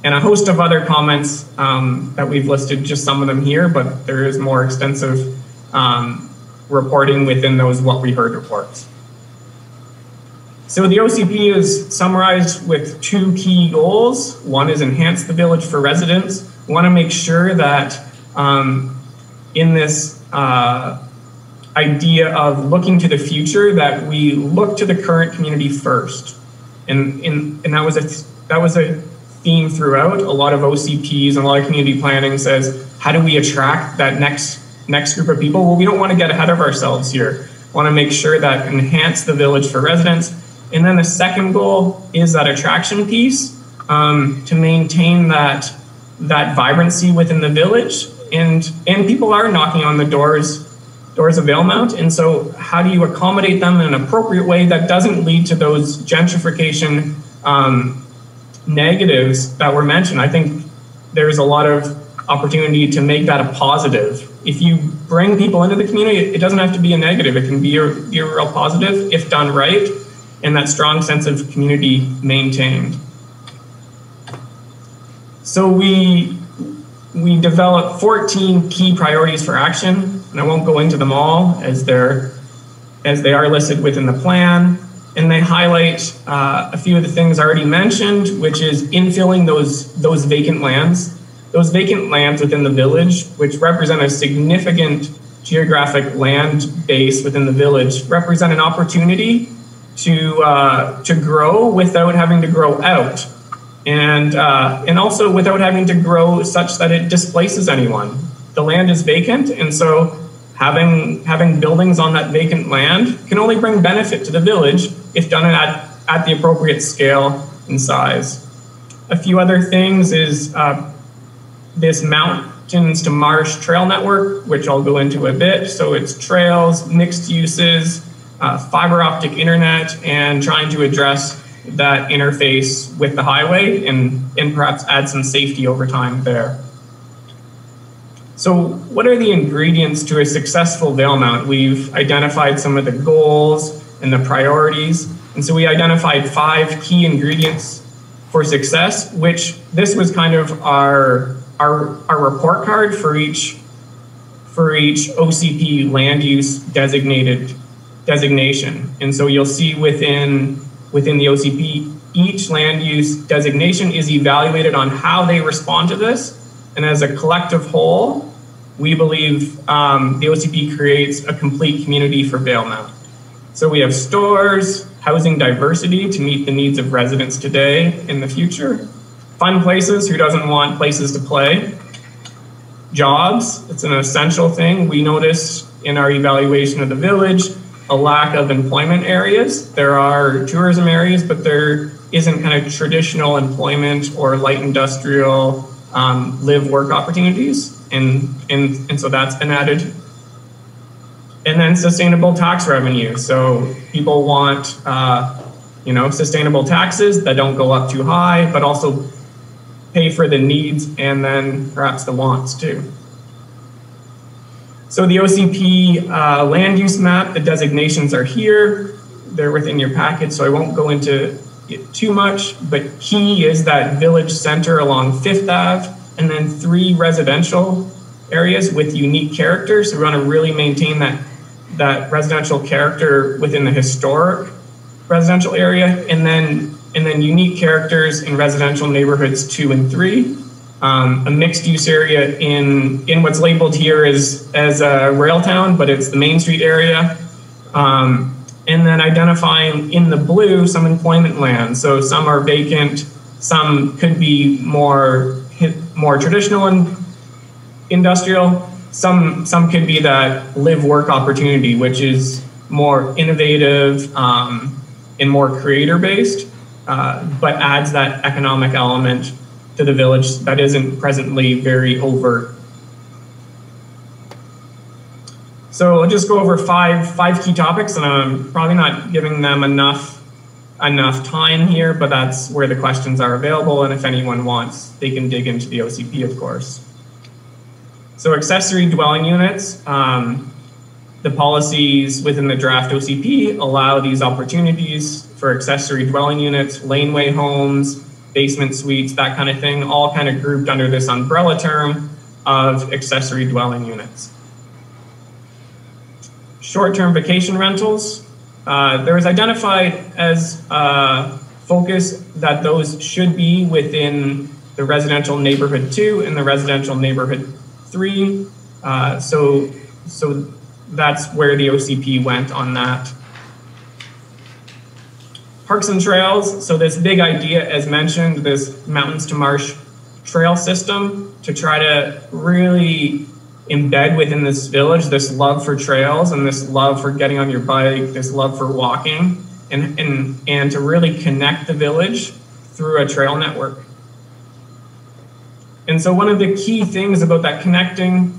And a host of other comments um, that we've listed, just some of them here, but there is more extensive um, reporting within those what we heard reports. So the OCP is summarized with two key goals. One is enhance the village for residents. We want to make sure that um, in this uh, idea of looking to the future that we look to the current community first. And, and, and that was a that was a theme throughout. A lot of OCPs and a lot of community planning says, how do we attract that next next group of people? Well, we don't want to get ahead of ourselves here. We want to make sure that enhance the village for residents. And then the second goal is that attraction piece um, to maintain that that vibrancy within the village. And and people are knocking on the doors doors of Valemount. And so, how do you accommodate them in an appropriate way that doesn't lead to those gentrification um, negatives that were mentioned? I think there's a lot of opportunity to make that a positive. If you bring people into the community, it doesn't have to be a negative. It can be a, be a real positive if done right and that strong sense of community maintained. So we we developed 14 key priorities for action, and I won't go into them all as they're as they are listed within the plan. And they highlight uh, a few of the things already mentioned, which is infilling those those vacant lands, those vacant lands within the village, which represent a significant geographic land base within the village, represent an opportunity to uh, to grow without having to grow out and uh, and also without having to grow such that it displaces anyone. The land is vacant, and so having having buildings on that vacant land can only bring benefit to the village if done at at the appropriate scale and size. A few other things is uh, this mountains to marsh trail network, which I'll go into a bit. So it's trails, mixed uses, uh, fiber optic internet, and trying to address that interface with the highway and, and perhaps add some safety over time there. So, what are the ingredients to a successful Valemount? We've identified some of the goals and the priorities. And so, we identified five key ingredients for success, which this was kind of our, our, our report card for each, for each OCP land use designated designation. And so, you'll see within within the OCP, each land use designation is evaluated on how they respond to this. And as a collective whole, we believe um, the OCP creates a complete community for Valemount. So we have stores, housing diversity to meet the needs of residents today in the future, fun places, who doesn't want places to play, jobs, it's an essential thing. We noticed in our evaluation of the village a lack of employment areas. There are tourism areas, but there isn't kind of traditional employment or light industrial um, live work opportunities. And, and, and so that's been added. And then sustainable tax revenue. So people want, uh, you know, sustainable taxes that don't go up too high, but also pay for the needs and then perhaps the wants too. So the OCP uh, land use map, the designations are here. They're within your packet, so I won't go into it too much, but key is that village center along Fifth Ave, and then three residential areas with unique characters. So we want to really maintain that, that residential character within the historic residential area, and then and then unique characters in residential neighborhoods two and three. Um, a mixed use area in in what's labeled here as as a rail town, but it's the Main Street area. Um, and then identifying in the blue some employment land. So some are vacant, some could be more more traditional and industrial. Some some could be that live work opportunity, which is more innovative um, and more creator based, uh, but adds that economic element to the village that isn't presently very overt. So I'll just go over five five key topics, and I'm probably not giving them enough enough time here, but that's where the questions are available. And if anyone wants, they can dig into the OCP, of course. So accessory dwelling units, um, the policies within the draft OCP allow these opportunities for accessory dwelling units, laneway homes, basement suites, that kind of thing, all kind of grouped under this umbrella term of accessory dwelling units. Short-term vacation rentals, uh, there was identified as uh, focus that those should be within the residential neighborhood two and the residential neighborhood three. Uh, so, so that's where the OCP went on that. Parks and trails. So this big idea, as mentioned, this mountains to marsh trail system to try to really embed within this village this love for trails and this love for getting on your bike, this love for walking, and, and, and to really connect the village through a trail network. And so, one of the key things about that connecting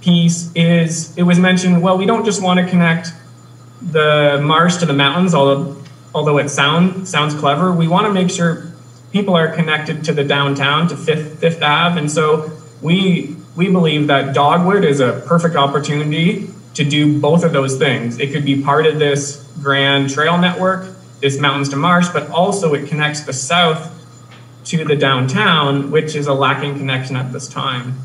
piece is it was mentioned well, we don't just want to connect the marsh to the mountains, although, although it sound, sounds clever. We want to make sure people are connected to the downtown, to Fifth, Fifth Ave. And so, we we believe that Dogwood is a perfect opportunity to do both of those things. It could be part of this grand trail network, this Mountains to Marsh, but also it connects the south to the downtown, which is a lacking connection at this time.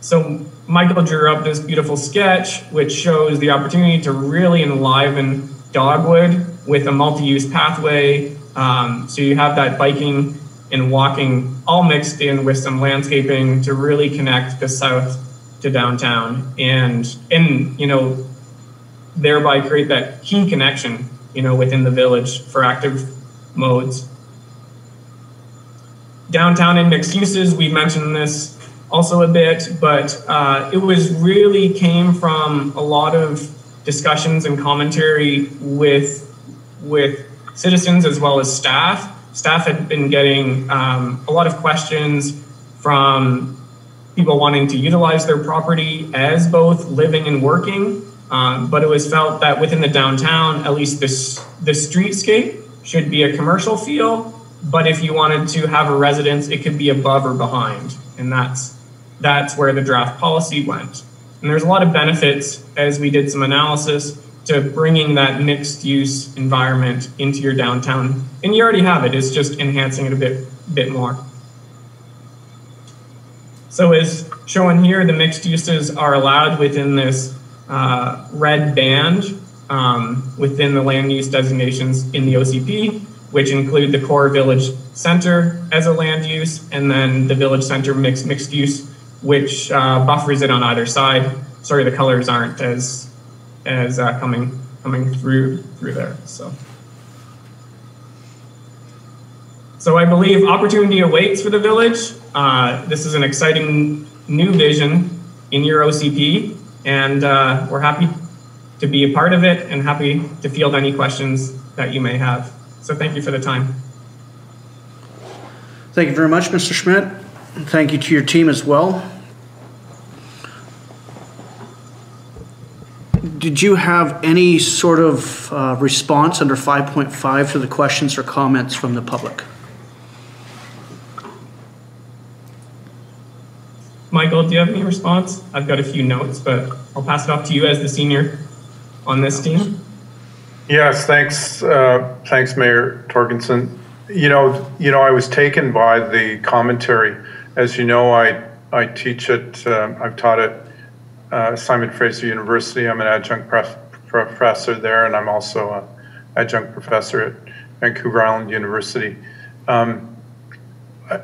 So Michael drew up this beautiful sketch, which shows the opportunity to really enliven Dogwood with a multi-use pathway. Um, so you have that biking and walking all mixed in with some landscaping to really connect the south to downtown and and you know thereby create that key connection you know within the village for active modes downtown and mixed uses we mentioned this also a bit but uh, it was really came from a lot of discussions and commentary with with citizens as well as staff staff had been getting um, a lot of questions from people wanting to utilize their property as both living and working. Um, but it was felt that within the downtown, at least this the streetscape should be a commercial feel. But if you wanted to have a residence, it could be above or behind, and that's that's where the draft policy went. And there's a lot of benefits as we did some analysis to bringing that mixed use environment into your downtown. And you already have it, it's just enhancing it a bit, bit more. So as shown here, the mixed uses are allowed within this uh, red band um, within the land use designations in the OCP, which include the core village center as a land use, and then the village center mixed mixed use, which uh, buffers it on either side. Sorry, the colors aren't as as uh, coming coming through through there. So. So I believe opportunity awaits for the village. Uh, this is an exciting new vision in your OCP, and uh, we're happy to be a part of it and happy to field any questions that you may have. So thank you for the time. Thank you very much, Mr. Schmidt. Thank you to your team as well. Did you have any sort of uh, response under 5.5 to the questions or comments from the public? Michael, do you have any response? I've got a few notes, but I'll pass it off to you as the senior on this team. Yes, thanks, uh, thanks, Mayor Torgerson. You know, you know, I was taken by the commentary. As you know, I I teach it. Uh, I've taught it uh, Simon Fraser University. I'm an adjunct prof- professor there, and I'm also an adjunct professor at Vancouver Island University. Um,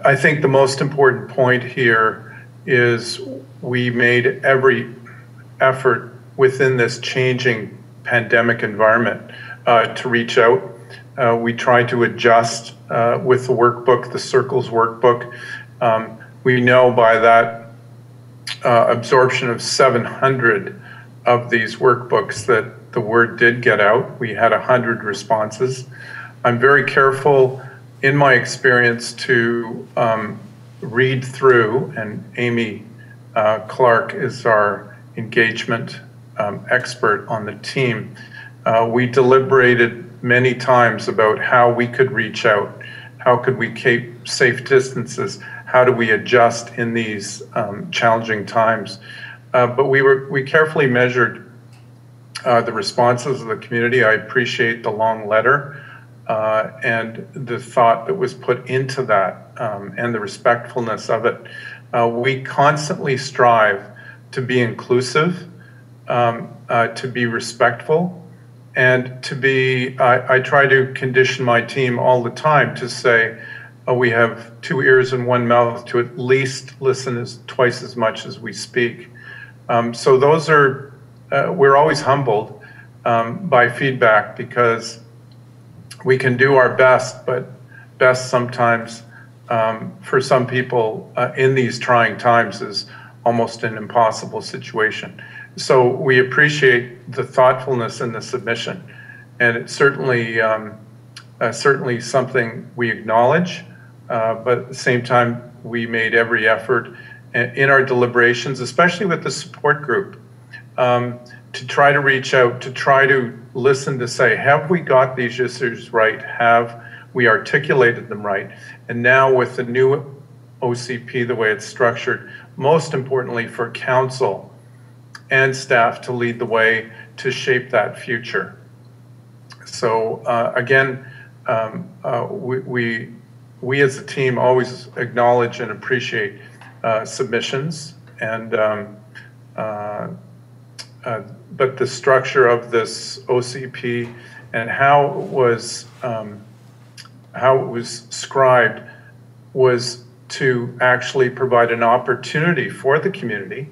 I think the most important point here is we made every effort within this changing pandemic environment uh, to reach out. Uh, we tried to adjust uh, with the workbook, the Circles workbook. Um, we know by that uh, absorption of 700 of these workbooks that the word did get out. We had 100 responses. I'm very careful in my experience to um, read through, and Amy uh, Clark is our engagement um, expert on the team. Uh, we deliberated many times about how we could reach out, how could we keep safe distances, how do we adjust in these um, challenging times. Uh, but we were we carefully measured uh, the responses of the community. I appreciate the long letter uh, and the thought that was put into that um, and the respectfulness of it. Uh, we constantly strive to be inclusive, um, uh, to be respectful, and to be. I, I, try to condition my team all the time to say. Uh, we have two ears and one mouth to at least listen as twice as much as we speak. Um, so those are, uh, we're always humbled um, by feedback because we can do our best, but best sometimes um, for some people uh, in these trying times is almost an impossible situation. So we appreciate the thoughtfulness in the submission, and it's certainly um, uh, certainly something we acknowledge. Uh, but at the same time, we made every effort in our deliberations, especially with the support group, um, to try to reach out, to try to listen to say, have we got these issues right? Have we articulated them right? And now with the new OCP, the way it's structured, most importantly for council and staff to lead the way to shape that future. So uh, again, um, uh, we, we, we as a team always acknowledge and appreciate uh, submissions and um, uh, uh, but the structure of this OCP and how it was um, how it was scribed was to actually provide an opportunity for the community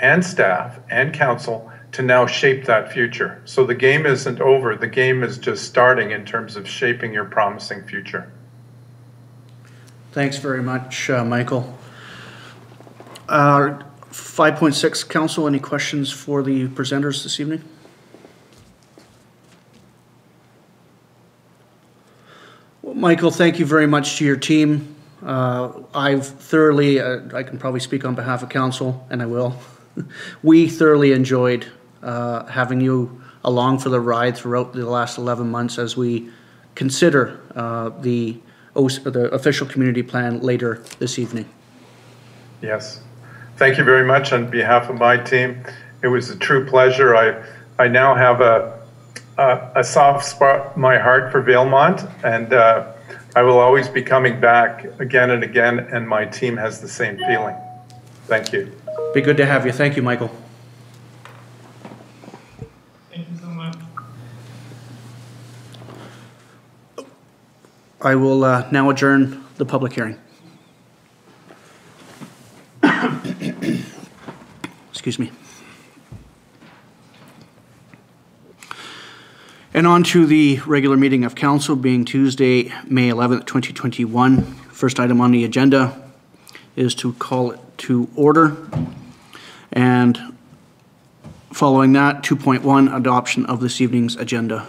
and staff and council to now shape that future. So the game isn't over. The game is just starting in terms of shaping your promising future. Thanks very much, uh, Michael. Uh, 5.6, council, any questions for the presenters this evening? Well, Michael, thank you very much to your team. Uh, I've thoroughly, uh, I can probably speak on behalf of council, and I will. [laughs] we thoroughly enjoyed uh, having you along for the ride throughout the last 11 months as we consider uh, the, the official community plan later this evening. Yes. Thank you very much on behalf of my team. It was a true pleasure. I, I now have a, a, a soft spot in my heart for Valemount, and uh, I will always be coming back again and again, and my team has the same feeling. Thank you. Be good to have you. Thank you, Michael. Thank you so much. I will uh, now adjourn the public hearing. [coughs] Excuse me. And on to the regular meeting of council being Tuesday, May 11th, 2021. First item on the agenda is to call it to order. And following that, 2.1, adoption of this evening's agenda.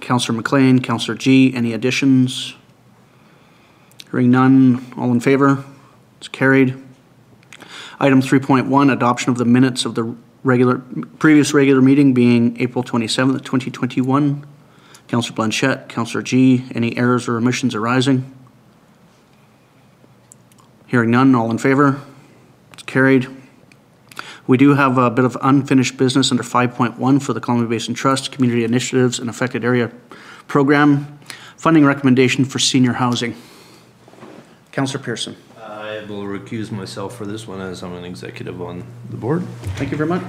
Councillor MacLean, Councillor Gee, any additions? Hearing none, all in favor? It's carried. Item 3.1, adoption of the minutes of the regular, previous regular meeting being April 27th, 2021. Councillor Blanchette, Councillor Gee, any errors or omissions arising? Hearing none, all in favor? It's carried. We do have a bit of unfinished business under 5.1 for the Columbia Basin Trust Community Initiatives and Affected Area Program. Funding recommendation for senior housing. Councillor Pearson. I will recuse myself for this one as I'm an executive on the board. Thank you very much.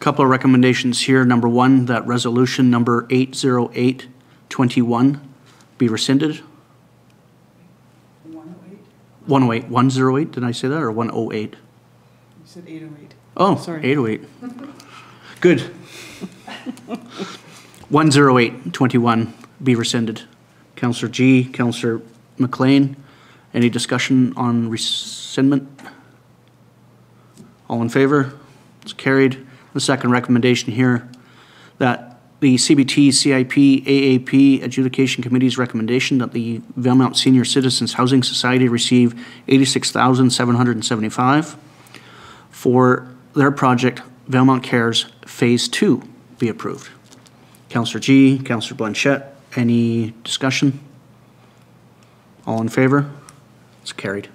Couple of recommendations here. Number one, that resolution number 80821 be rescinded. 108? 108, 108, did I say that, or 108? Said 808. Oh, Sorry. 808. Good. 10821 be rescinded. Counselor Gee, Counselor MacLean, any discussion on rescindment? All in favor? It's carried. The second recommendation here, that the CBT, CIP, AAP Adjudication Committee's recommendation that the Valemount Senior Citizens Housing Society receive 86775 for their project, Valemount Cares Phase Two, be approved. Counselor Gee, Counselor Blanchette, any discussion? All in favor? It's carried.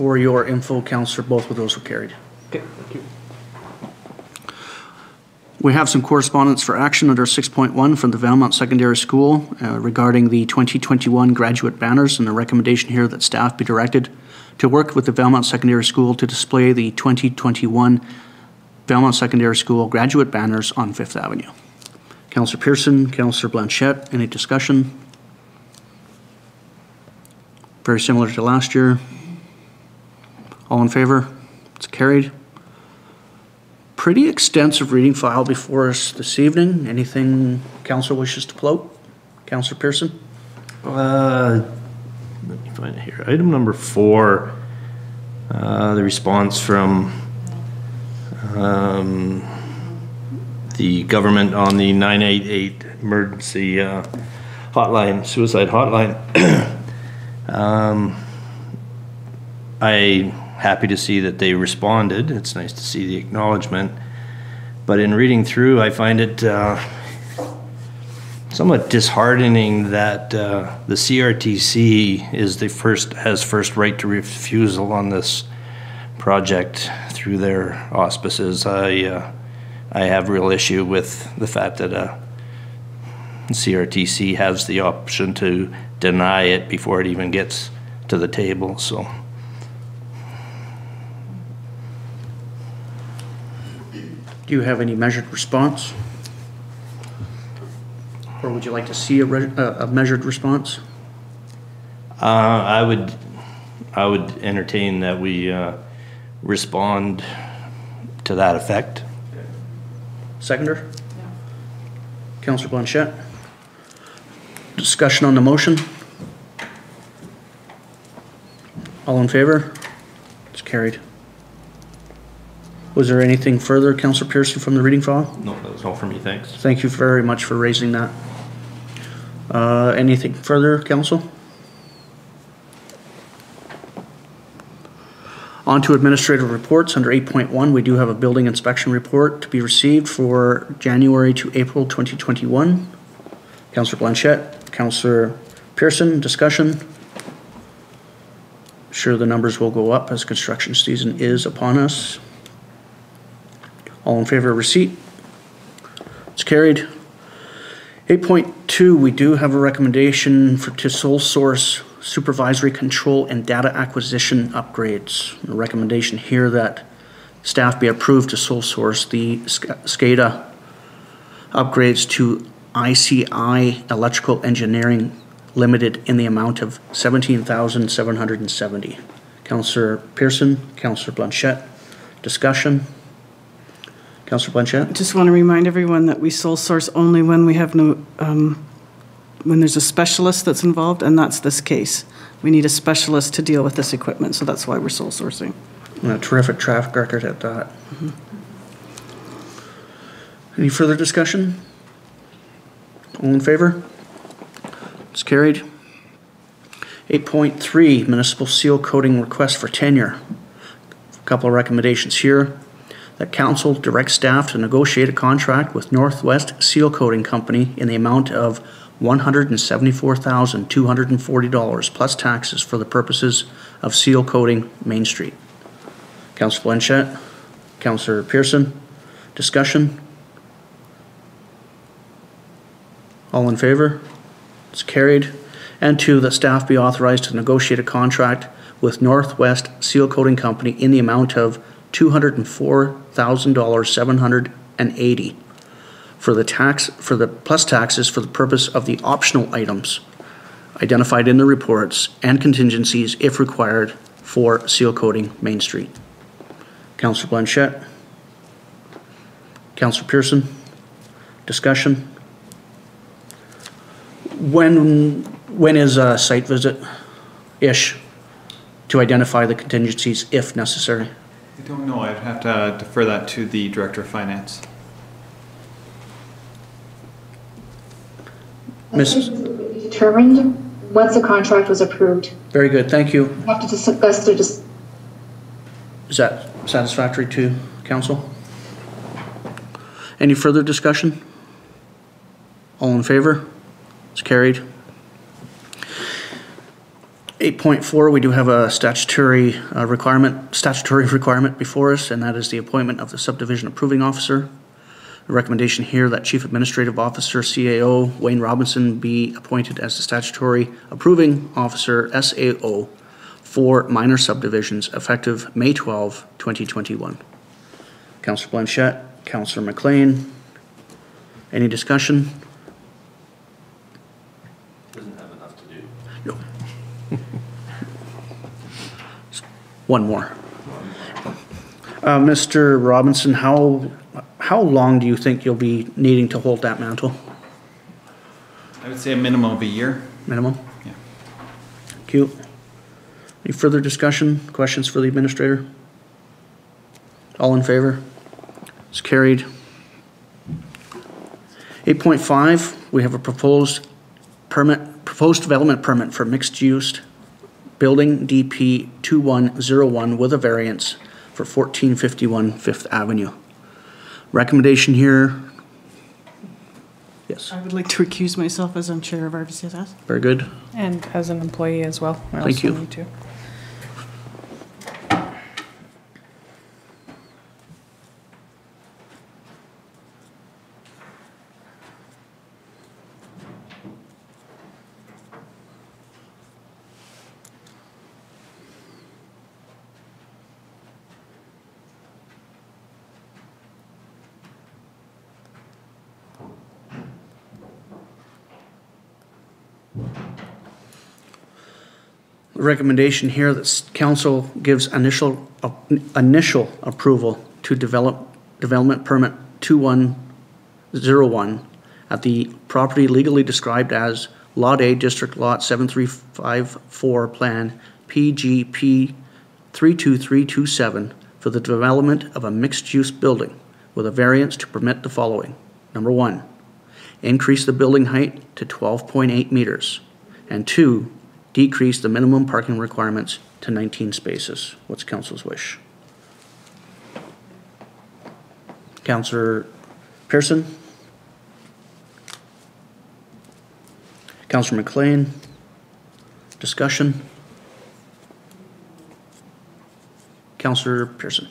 For your info, Counselor, both of those were carried. Okay, thank you. We have some correspondence for action under 6.1 from the Valemount Secondary School uh, regarding the 2021 graduate banners and a recommendation here that staff be directed to work with the Valemount Secondary School to display the 2021 Valemount Secondary School graduate banners on Fifth Avenue. Counselor Pearson, Counselor Blanchette, any discussion? Very similar to last year. All in favor? It's carried pretty extensive reading file before us this evening. Anything council wishes to float? Counselor Pearson? Uh, let me find it here. Item number four, uh, the response from, um, the government on the nine eight eight emergency, uh, hotline, suicide hotline. [clears throat] Um, I happy to see that they responded. It's nice to see the acknowledgement. But in reading through, I find it, uh, somewhat disheartening that uh, the CRTC is the first, has first right to refusal on this project through their auspices. I, uh, I have real issue with the fact that uh, CRTC has the option to deny it before it even gets to the table, so. Do you have any measured response? Or would you like to see a, re- a measured response? Uh, I would, I would entertain that we uh, respond to that effect. Seconder? Counselor Blanchette? Discussion on the motion? All in favor? It's carried. Was there anything further, Counselor Pearson, from the reading file? No, that was all for me, thanks. Thank you very much for raising that. Uh, Anything further, council? On to administrative reports. Under 8.1, we do have a building inspection report to be received for January to April 2021. Counselor Blanchette, Counselor Pearson, discussion. Sure, the numbers will go up as construction season is upon us. All in favor of receipt? It's carried. 8.2, we do have a recommendation for, to sole source supervisory control and data acquisition upgrades. A recommendation here that staff be approved to sole source the SCA- SCADA upgrades to ICI Electrical Engineering Limited in the amount of 17770 Counselor Pearson, Counselor Blanchette, discussion? Counselor Blanchette? Just want to remind everyone that we sole source only when we have no, um, when there's a specialist that's involved, and that's this case. We need a specialist to deal with this equipment, so that's why we're sole sourcing. And a terrific track record at that. Any further discussion? All in favor? It's carried. 8.3 Municipal Seal Coating Request for Tenure. A Couple of recommendations here. That council direct staff to negotiate a contract with Northwest Seal Coating Company in the amount of $174,240 plus taxes for the purposes of seal coating Main Street. Councilor Blanchette, Counselor Pearson. Discussion? All in favor? It's carried. And two, that staff be authorized to negotiate a contract with Northwest Seal Coating Company in the amount of two hundred and four thousand dollars, seven hundred and eighty for the tax, for the plus taxes for the purpose of the optional items identified in the reports and contingencies if required for seal coating Main Street. Counselor Blanchette? Counselor Pearson? Discussion? When, when is a site visit-ish to identify the contingencies if necessary? I don't know, I'd have to uh, defer that to the Director of Finance. Miss, determined once the contract was approved. very good, thank you. We have to discuss the, dis- Is that satisfactory to council? Any further discussion? All in favor? It's carried. 8.4, we do have a statutory uh, requirement, statutory [laughs] requirement before us, and that is the appointment of the subdivision approving officer. The recommendation here that Chief Administrative Officer, CAO Wayne Robinson, be appointed as the statutory approving officer, SAO, for minor subdivisions effective May 12, 2021. Counselor Blanchette, Counselor MacLean. Any discussion? Doesn't have enough to do. No. One more. Uh, Mr. Robinson, how, how long do you think you'll be needing to hold that mantle? I would say a minimum of a year. Minimum? Yeah. Thank you. Any further discussion, questions for the administrator? All in favor? It's carried. 8.5, we have a proposed permit, proposed development permit for mixed-use building DP 2101 with a variance for 1451 Fifth Avenue. Recommendation here? Yes, I would like to recuse myself as I'm chair of RVCSS. very good. And as an employee as well. I Thank also you. need to. Recommendation here that council gives initial, uh, initial approval to develop, development permit 2101 at the property legally described as Lot A, District Lot 7354, Plan PGP 32327 for the development of a mixed-use building with a variance to permit the following. Number one, increase the building height to 12.8 meters. And two, decrease the minimum parking requirements to 19 spaces. What's council's wish? Counselor Pearson? Counselor MacLean? Discussion? Counselor Pearson?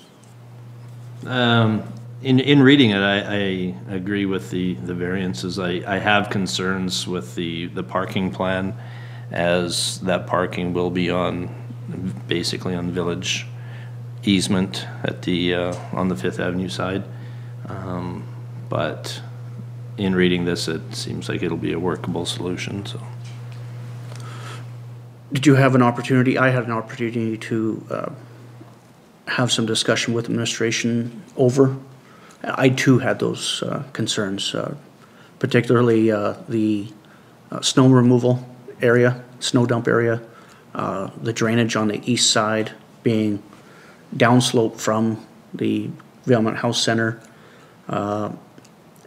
Um, in, in reading it, I, I agree with the, the variances. I, I have concerns with the, the parking plan as that parking will be on, basically on village easement at the, uh, on the Fifth Avenue side. Um, But in reading this, it seems like it'll be a workable solution, so. Did you have an opportunity, I had an opportunity to uh, have some discussion with administration over? I too had those uh, concerns, uh, particularly uh, the uh, snow removal area, snow dump area, uh, the drainage on the east side being downslope from the Valemount House Center, uh,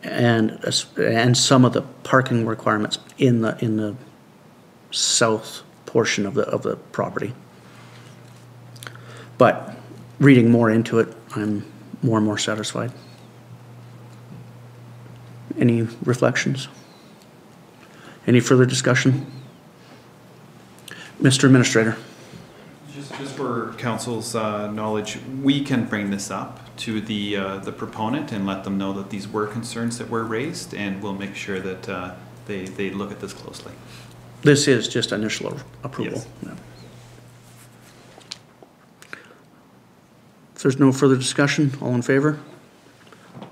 and, and some of the parking requirements in the, in the south portion of the, of the property. But reading more into it, I'm more and more satisfied. Any reflections? Any further discussion? Mr. Administrator? Just, just for council's uh, knowledge, we can bring this up to the, uh, the proponent and let them know that these were concerns that were raised, and we'll make sure that uh, they, they look at this closely. This is just initial approval. Yes. Yeah. If there's no further discussion, all in favor?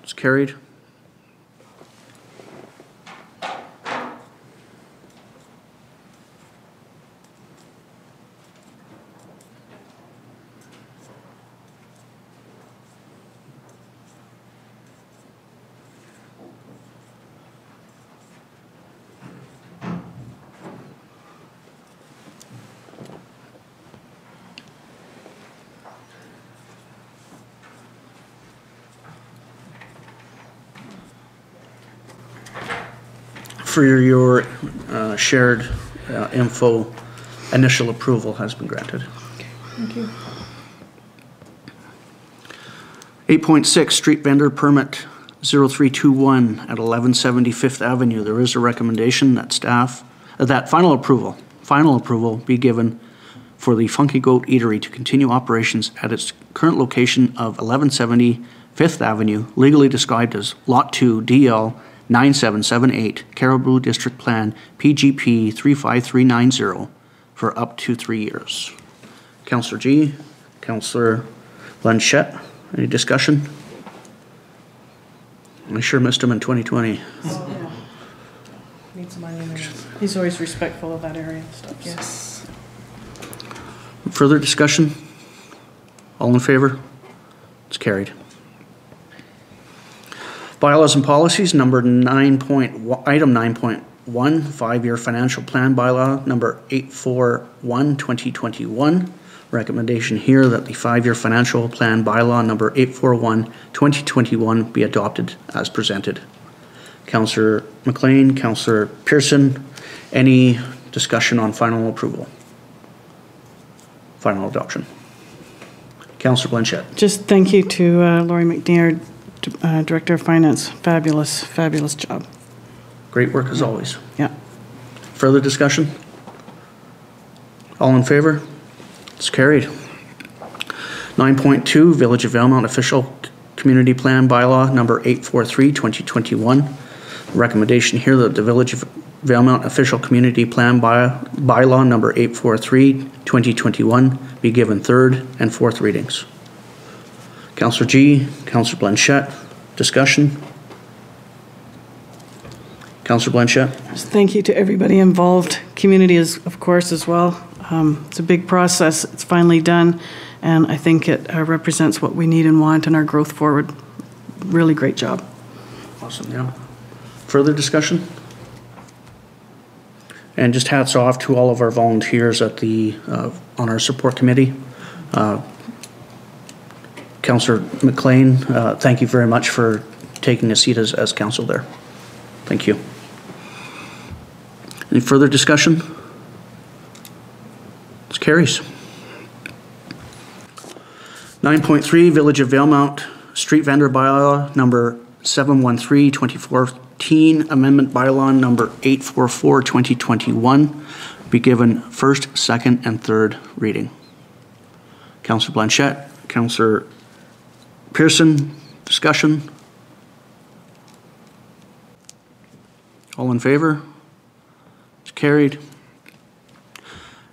It's carried. For your uh, shared uh, info, initial approval has been granted. Thank you. 8.6, street vendor permit 0321 at 1170 Fifth Avenue. There is a recommendation that staff, uh, that final approval, final approval be given for the Funky Goat Eatery to continue operations at its current location of 1170 Fifth Avenue, legally described as Lot 2 DL 9778, Cariboo District Plan, PGP 35390, for up to three years. Counselor Gee, Counselor Blanchette, any discussion? I sure missed him in 2020. Need some money in there. He's always respectful of that area and stuff. Yes. Further discussion? All in favor? It's carried. Bylaws and policies, number nine point, one- item nine point one, five-year financial plan bylaw, number 841, 2021. Recommendation here that the five-year financial plan bylaw, number 841, 2021 be adopted as presented. Counselor MacLean, Counselor Pearson, any discussion on final approval? Final adoption. Counselor Blanchette. Just thank you to uh, Lori McNair, uh, Director of Finance. Fabulous, fabulous job. Great work as always. Yeah. Further discussion? All in favor? It's carried. 9.2, Village of Valemount Official Community Plan Bylaw Number 843, 2021. Recommendation here that the Village of Valemount Official Community Plan By Bylaw Number 843, 2021 be given third and fourth readings. Counselor Gee, Counselor Blanchette, discussion? Counselor Blanchette? Thank you to everybody involved, community is, of course, as well. Um, It's a big process, it's finally done, and I think it uh, represents what we need and want in our growth forward. Really great job. Awesome, yeah. Further discussion? And just hats off to all of our volunteers at the, uh, on our support committee. Uh, Counselor MacLean, uh, thank you very much for taking a seat as, as counsel there. Thank you. Any further discussion? This carries. 9.3, Village of Valemount Street Vendor Bylaw Number 713, 2014, Amendment Bylaw Number 844, 2021, be given first, second, and third reading. Counselor Blanchette, Counselor Pearson, discussion? All in favor? It's carried.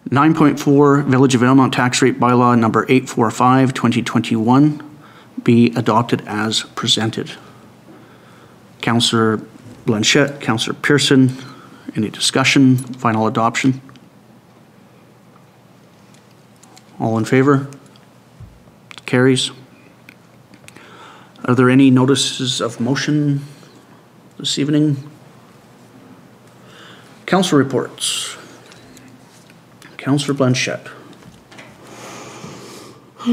9.4, Village of Valemount Tax Rate Bylaw Number 845, 2021, be adopted as presented. Counselor Blanchette, Counselor Pearson, any discussion, final adoption? All in favor? Carries. Are there any notices of motion this evening? Council reports. Counselor Blanchette. [sighs]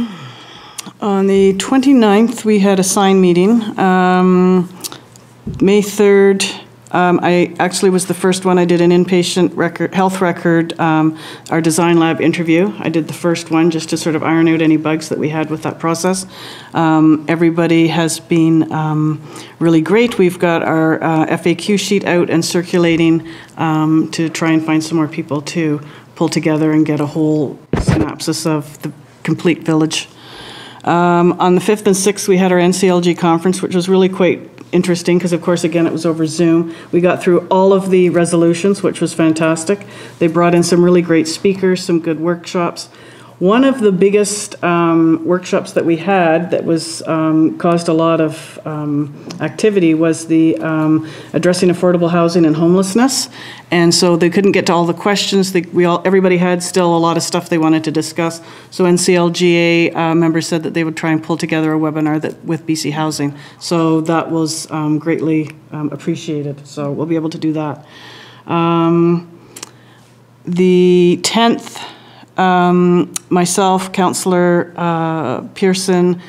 On the 29th, we had a sign meeting. Um, May 3rd, um, I actually was the first one. I did an inpatient record, health record, um, our design lab interview. I did the first one just to sort of iron out any bugs that we had with that process. Um, Everybody has been um, really great. We've got our uh, FAQ sheet out and circulating um, to try and find some more people to pull together and get a whole synopsis of the complete village. Um, On the 5th and 6th, we had our NCLG conference, which was really quite interesting, because of course, again, it was over Zoom. We got through all of the resolutions, which was fantastic. They brought in some really great speakers, some good workshops. One of the biggest um, workshops that we had that was, um, caused a lot of um, activity was the um, addressing affordable housing and homelessness. And so they couldn't get to all the questions. They, we all, everybody had still a lot of stuff they wanted to discuss. So NCLGA uh, members said that they would try and pull together a webinar that, with BC Housing. So that was um, greatly um, appreciated. So we'll be able to do that. The 10th, um, myself, Councillor uh, Pearson,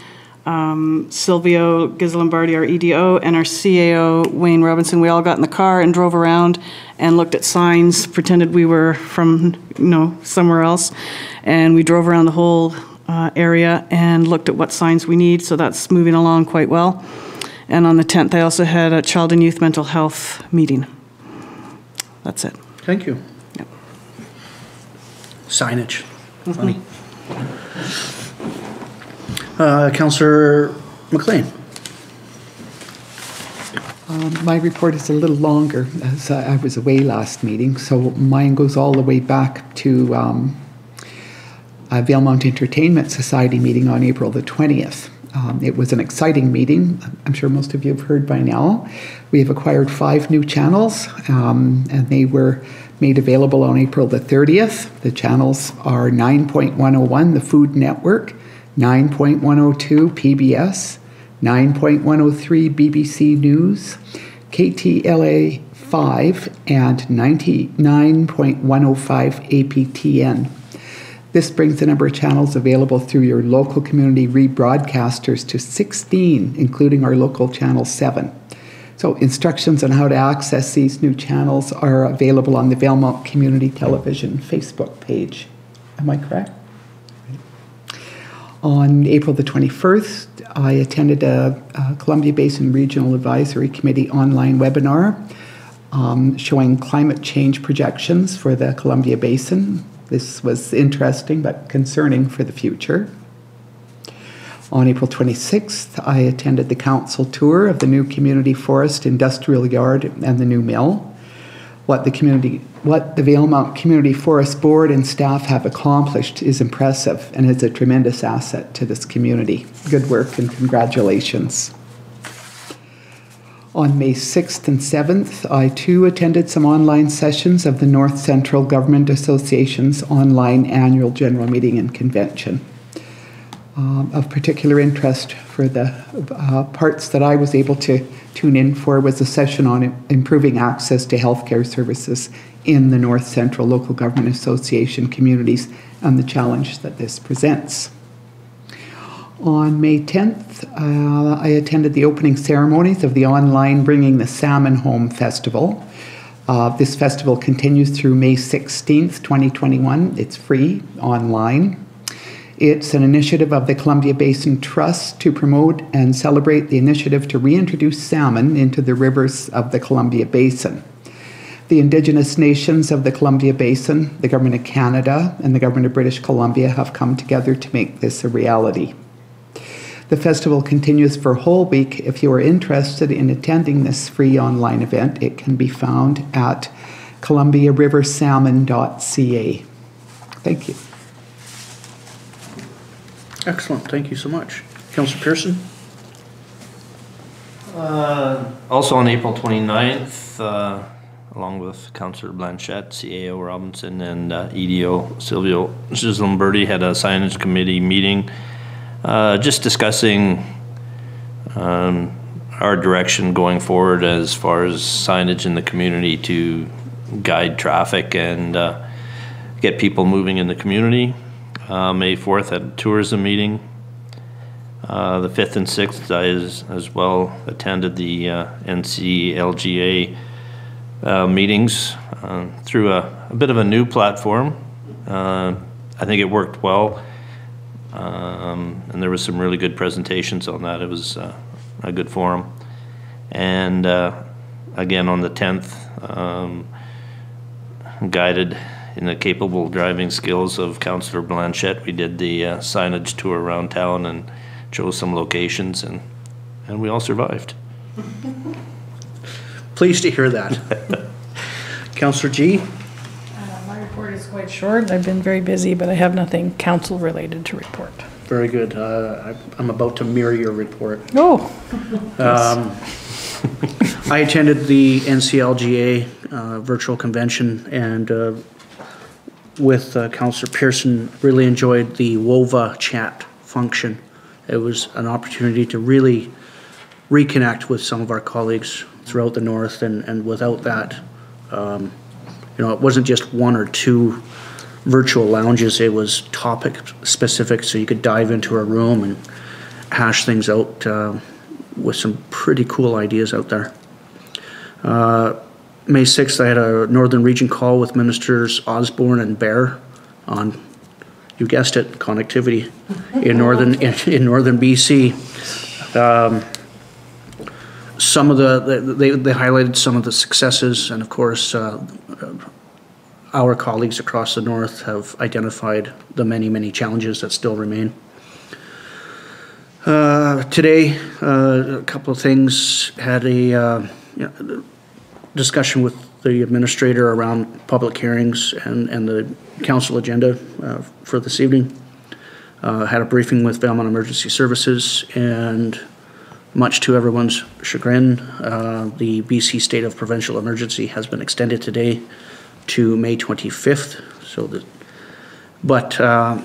um, Silvio Gislimberti, our EDO, and our CAO, Wayne Robinson, we all got in the car and drove around and looked at signs, pretended we were from, you know, somewhere else. And we drove around the whole uh, area and looked at what signs we need, so that's moving along quite well. And on the 10th, I also had a child and youth mental health meeting. That's it. Thank you. Yep. Signage, funny. Uh, Counselor MacLean. Um, My report is a little longer, as I I was away last meeting, so mine goes all the way back to um, a Valemount Entertainment Society meeting on April the 20th. Um, It was an exciting meeting. I'm sure most of you have heard by now. We have acquired five new channels, um, and they were made available on April the 30th. The channels are 9.101, the Food Network, 9.102, PBS, 9.103 BBC News, KTLA 5, and 99.105 APTN. This brings the number of channels available through your local community rebroadcasters to 16, including our local channel 7. So, instructions on how to access these new channels are available on the Valemount Community Television Facebook page. Am I correct? On April the 21st, I attended a, a Columbia Basin Regional Advisory Committee online webinar um, showing climate change projections for the Columbia Basin. This was interesting but concerning for the future. On April 26th, I attended the council tour of the new community forest industrial yard and the new mill. What the community, what the Valemount Community Forest Board and staff have accomplished is impressive and is a tremendous asset to this community. Good work and congratulations. On May 6th and 7th, I too attended some online sessions of the North Central Government Association's online annual general meeting and convention. Um, of particular interest for the uh, parts that I was able to tune in for was a session on improving access to healthcare services in the North Central Local Government Association communities and the challenge that this presents. On May 10th, uh, I attended the opening ceremonies of the online Bringing the Salmon Home Festival. Uh, this festival continues through May 16th, 2021. It's free online. It's an initiative of the Columbia Basin Trust to promote and celebrate the initiative to reintroduce salmon into the rivers of the Columbia Basin. The Indigenous nations of the Columbia Basin, the Government of Canada, and the Government of British Columbia have come together to make this a reality. The festival continues for a whole week. If you are interested in attending this free online event, it can be found at columbiariversalmon.ca. Thank you. Excellent, thank you so much. Counselor Pearson? Uh, Also on April 29th, uh, along with Councillor Blanchette, CAO Robinson, and uh, EDO Silvio Gislimberti had a signage committee meeting, uh, just discussing um, our direction going forward as far as signage in the community to guide traffic and uh, get people moving in the community. Uh, May 4th at a tourism meeting. Uh, The 5th and 6th, I as as well attended the uh, NCLGA uh, meetings uh, through a a bit of a new platform. Uh, I think it worked well, Um, and there was some really good presentations on that. It was a good forum. And again, on the 10th, um, guided in the capable driving skills of Councillor Blanchette, we did the uh, signage tour around town and chose some locations and, and we all survived. [laughs] Pleased to hear that. [laughs] Counselor Gee? Uh, My report is quite short. I've been very busy, but I have nothing council-related to report. Very good. Uh, I- I'm about to mirror your report. Oh, [laughs] Um, I attended the NCLGA uh, virtual convention and uh, with uh, Counselor Pearson, really enjoyed the Whova chat function. It was an opportunity to really reconnect with some of our colleagues throughout the north and, and without that, um, you know, it wasn't just one or two virtual lounges, it was topic specific, so you could dive into a room and hash things out uh, with some pretty cool ideas out there. Uh, May 6th, I had a Northern Region call with Ministers Osborne and Beare on, you guessed it, connectivity in northern, in in northern BC. Um, Some of the, they they highlighted some of the successes, and of course, uh, our colleagues across the north have identified the many, many challenges that still remain. Uh, Today, uh, a couple of things, had a uh, you know, discussion with the administrator around public hearings and, and the council agenda uh, for this evening. Uh, Had a briefing with Valemount Emergency Services, and much to everyone's chagrin, uh, the BC State of Provincial Emergency has been extended today to May 25th, so that, but uh,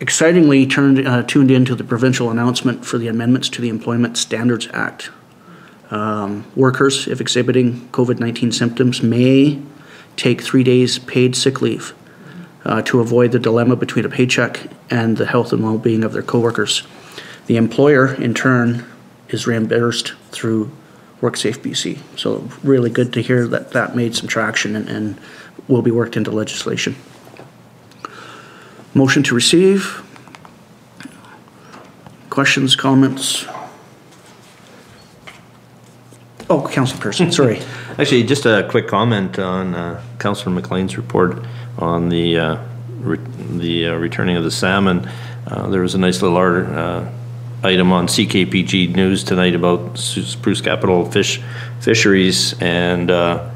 excitingly turned, uh, tuned into the provincial announcement for the amendments to the Employment Standards Act. Um, Workers, if exhibiting COVID-19 symptoms, may take three days paid sick leave uh, to avoid the dilemma between a paycheck and the health and well-being of their coworkers. The employer, in turn, is reimbursed through WorkSafe BC. So really good to hear that that made some traction and, and will be worked into legislation. Motion to receive. Questions, comments? Oh, Council Person, sorry. [laughs] Actually, just a quick comment on uh, Councillor MacLean's report on the, uh, re- the uh, returning of the salmon. Uh, There was a nice little art, uh, item on CKPG News tonight about Spruce Capital Fish, Fisheries, and uh,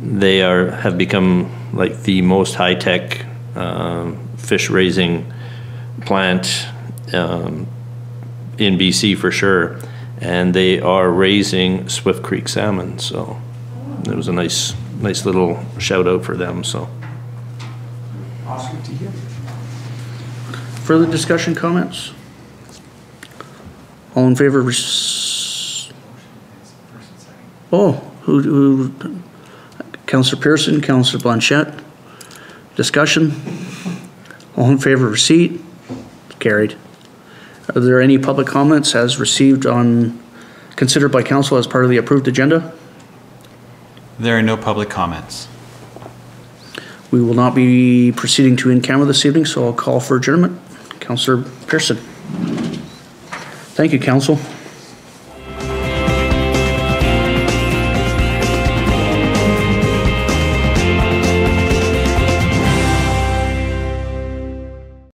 they are, have become like the most high-tech um, fish raising plant um, in BC for sure. And they are raising Swift Creek salmon, so it was a nice, nice little shout out for them, so. Awesome to hear. Further discussion, comments? All in favor? of Oh, who, who, Counselor Pearson, Councillor Blanchette? Discussion? All in favor of receipt? Carried. Are there any public comments as received on, considered by council as part of the approved agenda? There are no public comments. We will not be proceeding to in-camera this evening, so I'll call for adjournment. Counselor Pearson. Thank you, council.